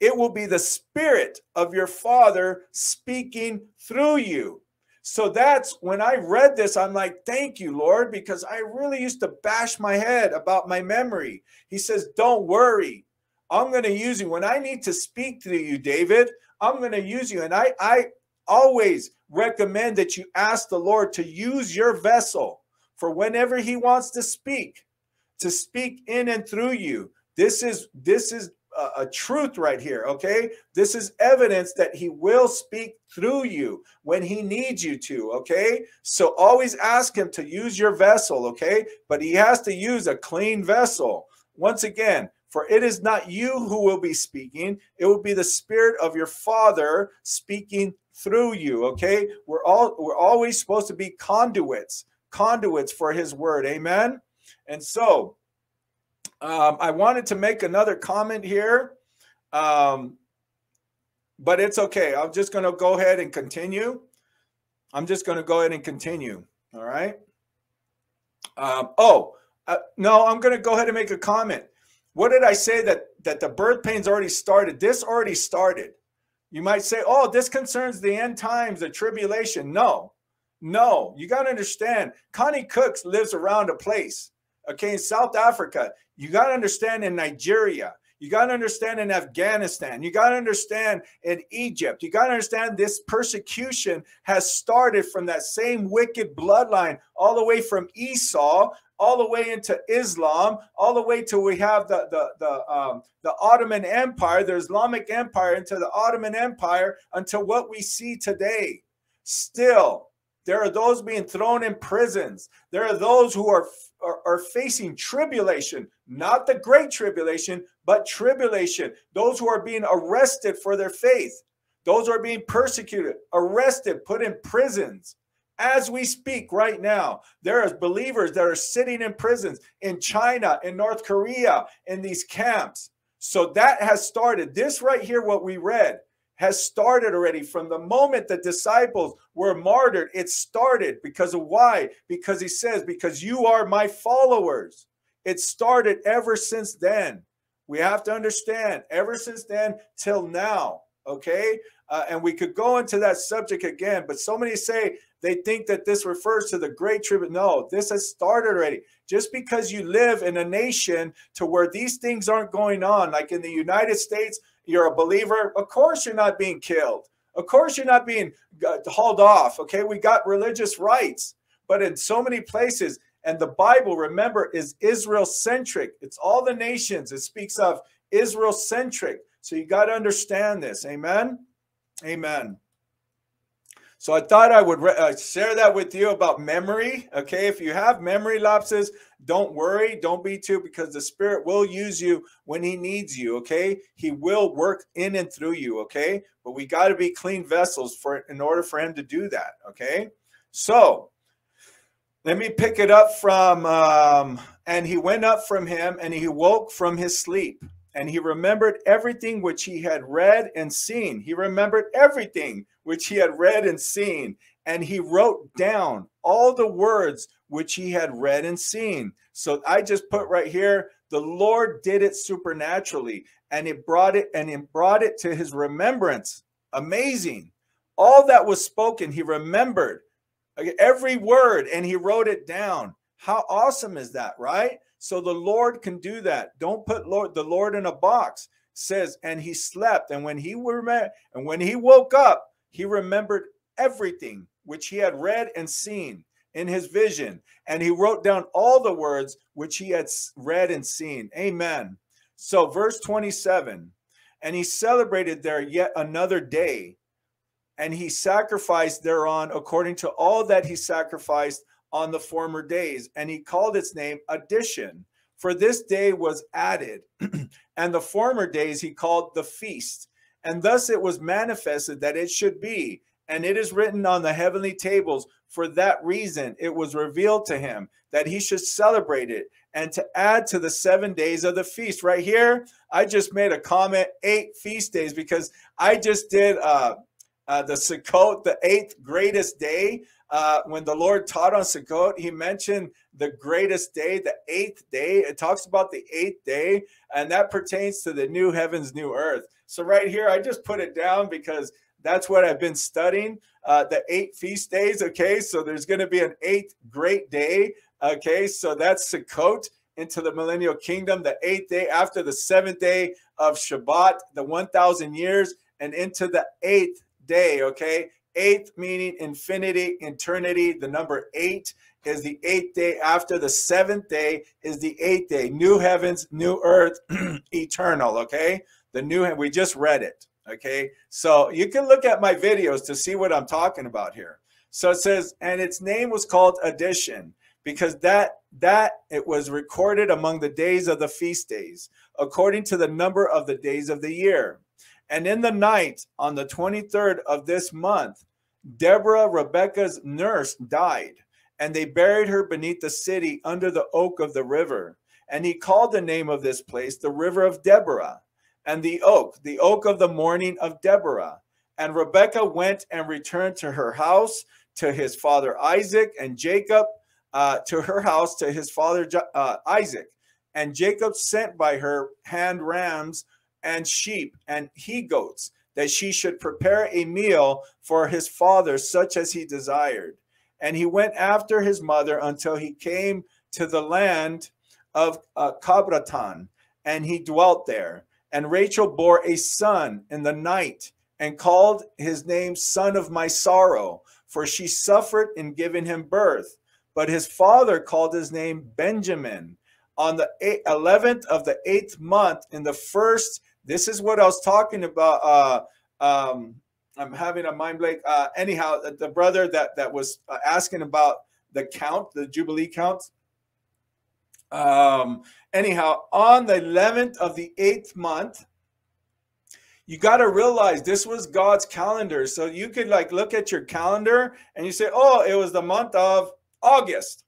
it will be the Spirit of your Father speaking through you. So that's when I read this, I'm like, thank you, Lord, because I really used to bash my head about my memory. He says, don't worry. I'm going to use you. When I need to speak to you, David, I'm going to use you. And I, I always recommend that you ask the Lord to use your vessel for whenever he wants to speak, to speak in and through you. This is this is a, a, truth right here, okay? This is evidence that he will speak through you when he needs you to, okay? So always ask him to use your vessel, okay? But he has to use a clean vessel. Once again, for it is not you who will be speaking, it will be the spirit of your father speaking through you, okay? We're all we're always supposed to be conduits conduits for his word. Amen. And so um, I wanted to make another comment here, um, but it's okay. I'm just going to go ahead and continue. I'm just going to go ahead and continue. All right. Um, oh, uh, no, I'm going to go ahead and make a comment. What did I say that that the birth pains already started? This already started. You might say, "Oh, this concerns the end times, the tribulation." No, no, you got to understand. Connie Cooks lives around a place, okay, in South Africa. You got to understand in Nigeria. You got to understand in Afghanistan. You got to understand in Egypt. You got to understand this persecution has started from that same wicked bloodline, all the way from Esau, all the way into Islam, all the way to we have the the the um, the Ottoman Empire, the Islamic Empire, into the Ottoman Empire, until what we see today. Still, there are those being thrown in prisons. There are those who are, are, are, facing tribulation, not the great tribulation, but tribulation. Those who are being arrested for their faith. Those who are being persecuted, arrested, put in prisons. As we speak right now, there are believers that are sitting in prisons in China, in North Korea, in these camps. So that has started. This right here, what we read, has started already from the moment the disciples were martyred. It started because of why? Because he says, Because you are my followers. It started ever since then. We have to understand, ever since then till now, okay? Uh, and we could go into that subject again, but so many say they think that this refers to the great tribute. No, this has started already. Just because you live in a nation to where these things aren't going on, like in the United States, you're a believer, of course you're not being killed. Of course you're not being uh, hauled off. Okay, we got religious rights, but in so many places, and the Bible, remember, is Israel centric. It's all the nations. It speaks of Israel centric. So you got to understand this. Amen. Amen. So I thought I would uh, share that with you about memory. Okay, if you have memory lapses, don't worry, don't be too, because the Spirit will use you when He needs you. Okay, He will work in and through you. Okay, but we got to be clean vessels for in order for Him to do that. Okay, so let me pick it up from. Um, and he went up from him, and he woke from his sleep and he remembered everything which he had read and seen. He remembered everything which he had read and seen, and he wrote down all the words which he had read and seen. So I just put right here the Lord did it supernaturally, and it brought it and it brought it to his remembrance. Amazing. All that was spoken, he remembered every word and he wrote it down. How awesome is that, right? So the Lord can do that. Don't put Lord the Lord in a box. Says, and he slept, and when he were and when he woke up, he remembered everything which he had read and seen in his vision, and he wrote down all the words which he had read and seen. Amen. So, verse 27 and he celebrated there yet another day, and he sacrificed thereon according to all that he sacrificed on the former days, and he called its name addition. For this day was added, and the former days he called the feast. And thus it was manifested that it should be, and it is written on the heavenly tables. For that reason it was revealed to him that he should celebrate it and to add to the seven days of the feast. Right here, I just made a comment eight feast days because I just did uh, uh, the Sukkot, the eighth greatest day uh, when the Lord taught on Sukkot, he mentioned the greatest day, the eighth day. It talks about the eighth day, and that pertains to the new heavens, new earth. So, right here, I just put it down because that's what I've been studying uh, the eight feast days. Okay, so there's going to be an eighth great day. Okay, so that's Sukkot into the millennial kingdom, the eighth day after the seventh day of Shabbat, the 1,000 years, and into the eighth day. Okay, eighth meaning infinity, eternity. The number eight is the eighth day after the seventh day is the eighth day. New heavens, new earth, eternal. Okay. The new, we just read it. Okay. So you can look at my videos to see what I'm talking about here. So it says, and its name was called addition because that that it was recorded among the days of the feast days according to the number of the days of the year and in the night on the 23rd of this month Deborah, Rebecca's nurse, died, and they buried her beneath the city under the oak of the river. And he called the name of this place the river of Deborah, and the oak, the oak of the mourning of Deborah. And Rebekah went and returned to her house to his father Isaac, and Jacob uh, to her house to his father uh, Isaac. And Jacob sent by her hand rams and sheep and he goats that she should prepare a meal for his father, such as he desired. And he went after his mother until he came to the land of uh, Kabratan, and he dwelt there. And Rachel bore a son in the night and called his name Son of My Sorrow, for she suffered in giving him birth. But his father called his name Benjamin. On the 11th of the eighth month, in the first, this is what I was talking about. Uh, um, I'm having a mind blank. Uh, anyhow, the, the brother that that was uh, asking about the count, the Jubilee count. Um, anyhow, on the 11th of the eighth month, you got to realize this was God's calendar. So you could like look at your calendar and you say, oh, it was the month of August,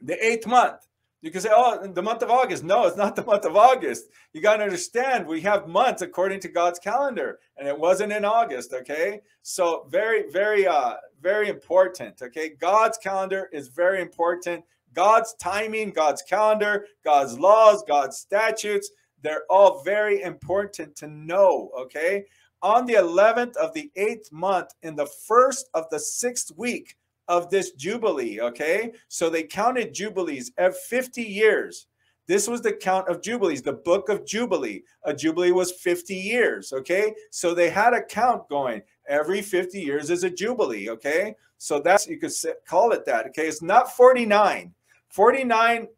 the eighth month. You can say, oh, the month of August. No, it's not the month of August. You got to understand we have months according to God's calendar, and it wasn't in August. Okay. So very, very, uh, very important. Okay. God's calendar is very important. God's timing, God's calendar, God's laws, God's statutes they're all very important to know, okay? On the 11th of the eighth month, in the first of the sixth week of this Jubilee, okay? So they counted Jubilees every 50 years. This was the count of Jubilees, the book of Jubilee. A Jubilee was 50 years, okay? So they had a count going. Every 50 years is a Jubilee, okay? So that's, you could call it that, okay? It's not 49. 49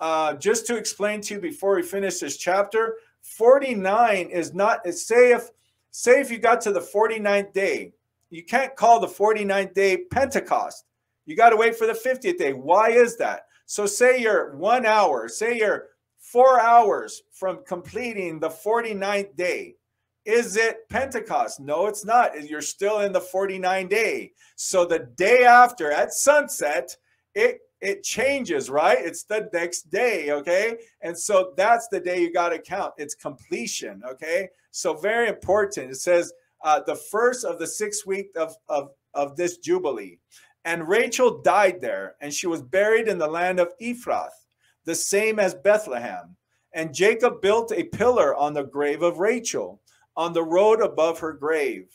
uh, just to explain to you before we finish this chapter, 49 is not, say if, say if you got to the 49th day, you can't call the 49th day Pentecost. You got to wait for the 50th day. Why is that? So say you're one hour, say you're four hours from completing the 49th day. Is it Pentecost? No, it's not. You're still in the 49 day. So the day after at sunset, it it changes, right? It's the next day, okay? And so that's the day you got to count. It's completion, okay? So very important. It says uh, the first of the sixth week of, of, of this Jubilee. And Rachel died there, and she was buried in the land of Ephrath, the same as Bethlehem. And Jacob built a pillar on the grave of Rachel, on the road above her grave.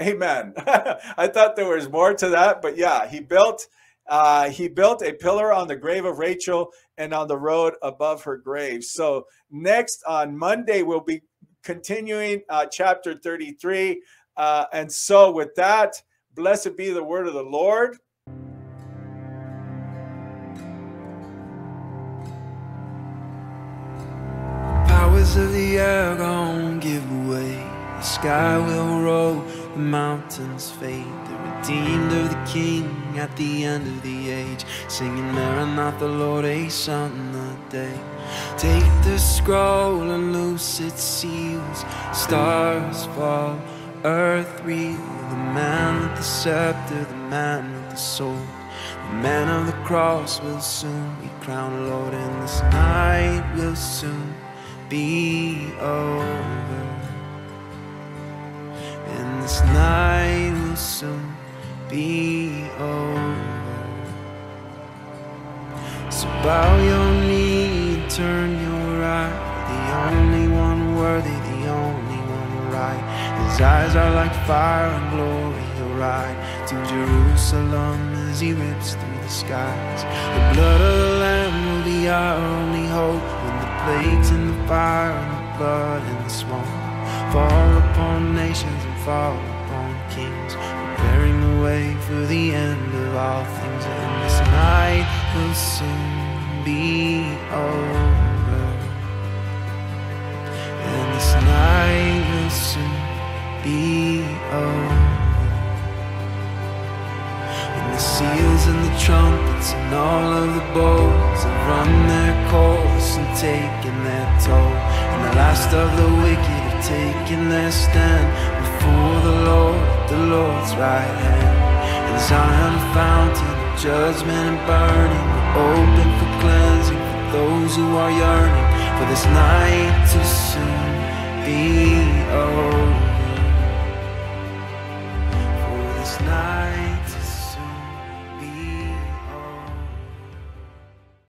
Amen. I thought there was more to that, but yeah, he built uh, he built a pillar on the grave of Rachel and on the road above her grave. So, next on Monday, we'll be continuing uh, chapter 33. Uh, and so, with that, blessed be the word of the Lord. Powers of the air give away, the sky will roll, the mountains fade redeemed of the King at the end of the age, singing Maranatha, Lord, haste on the day. Take the scroll and loose its seals, stars fall, earth reel. The man with the scepter, the man with the sword, the man of the cross will soon be crowned Lord, and this night will soon be over. And this night will soon be over. So bow your knee, and turn your eye. The only one worthy, the only one right. His eyes are like fire and glory. He'll ride to Jerusalem as he rips through the skies. The blood of the Lamb will be our only hope when the plagues and the fire and the blood and the smoke fall upon nations and fall upon kings way for the end of all things, and this night will soon be over. And this night will soon be over. When the seals and the trumpets and all of the bowls have run their course and taken their toll, and the last of the wicked have taken their stand before the Lord, the Lord's right hand. Zion fountain of judgment and burning, open for cleansing for those who are yearning for this night to soon be over. For this night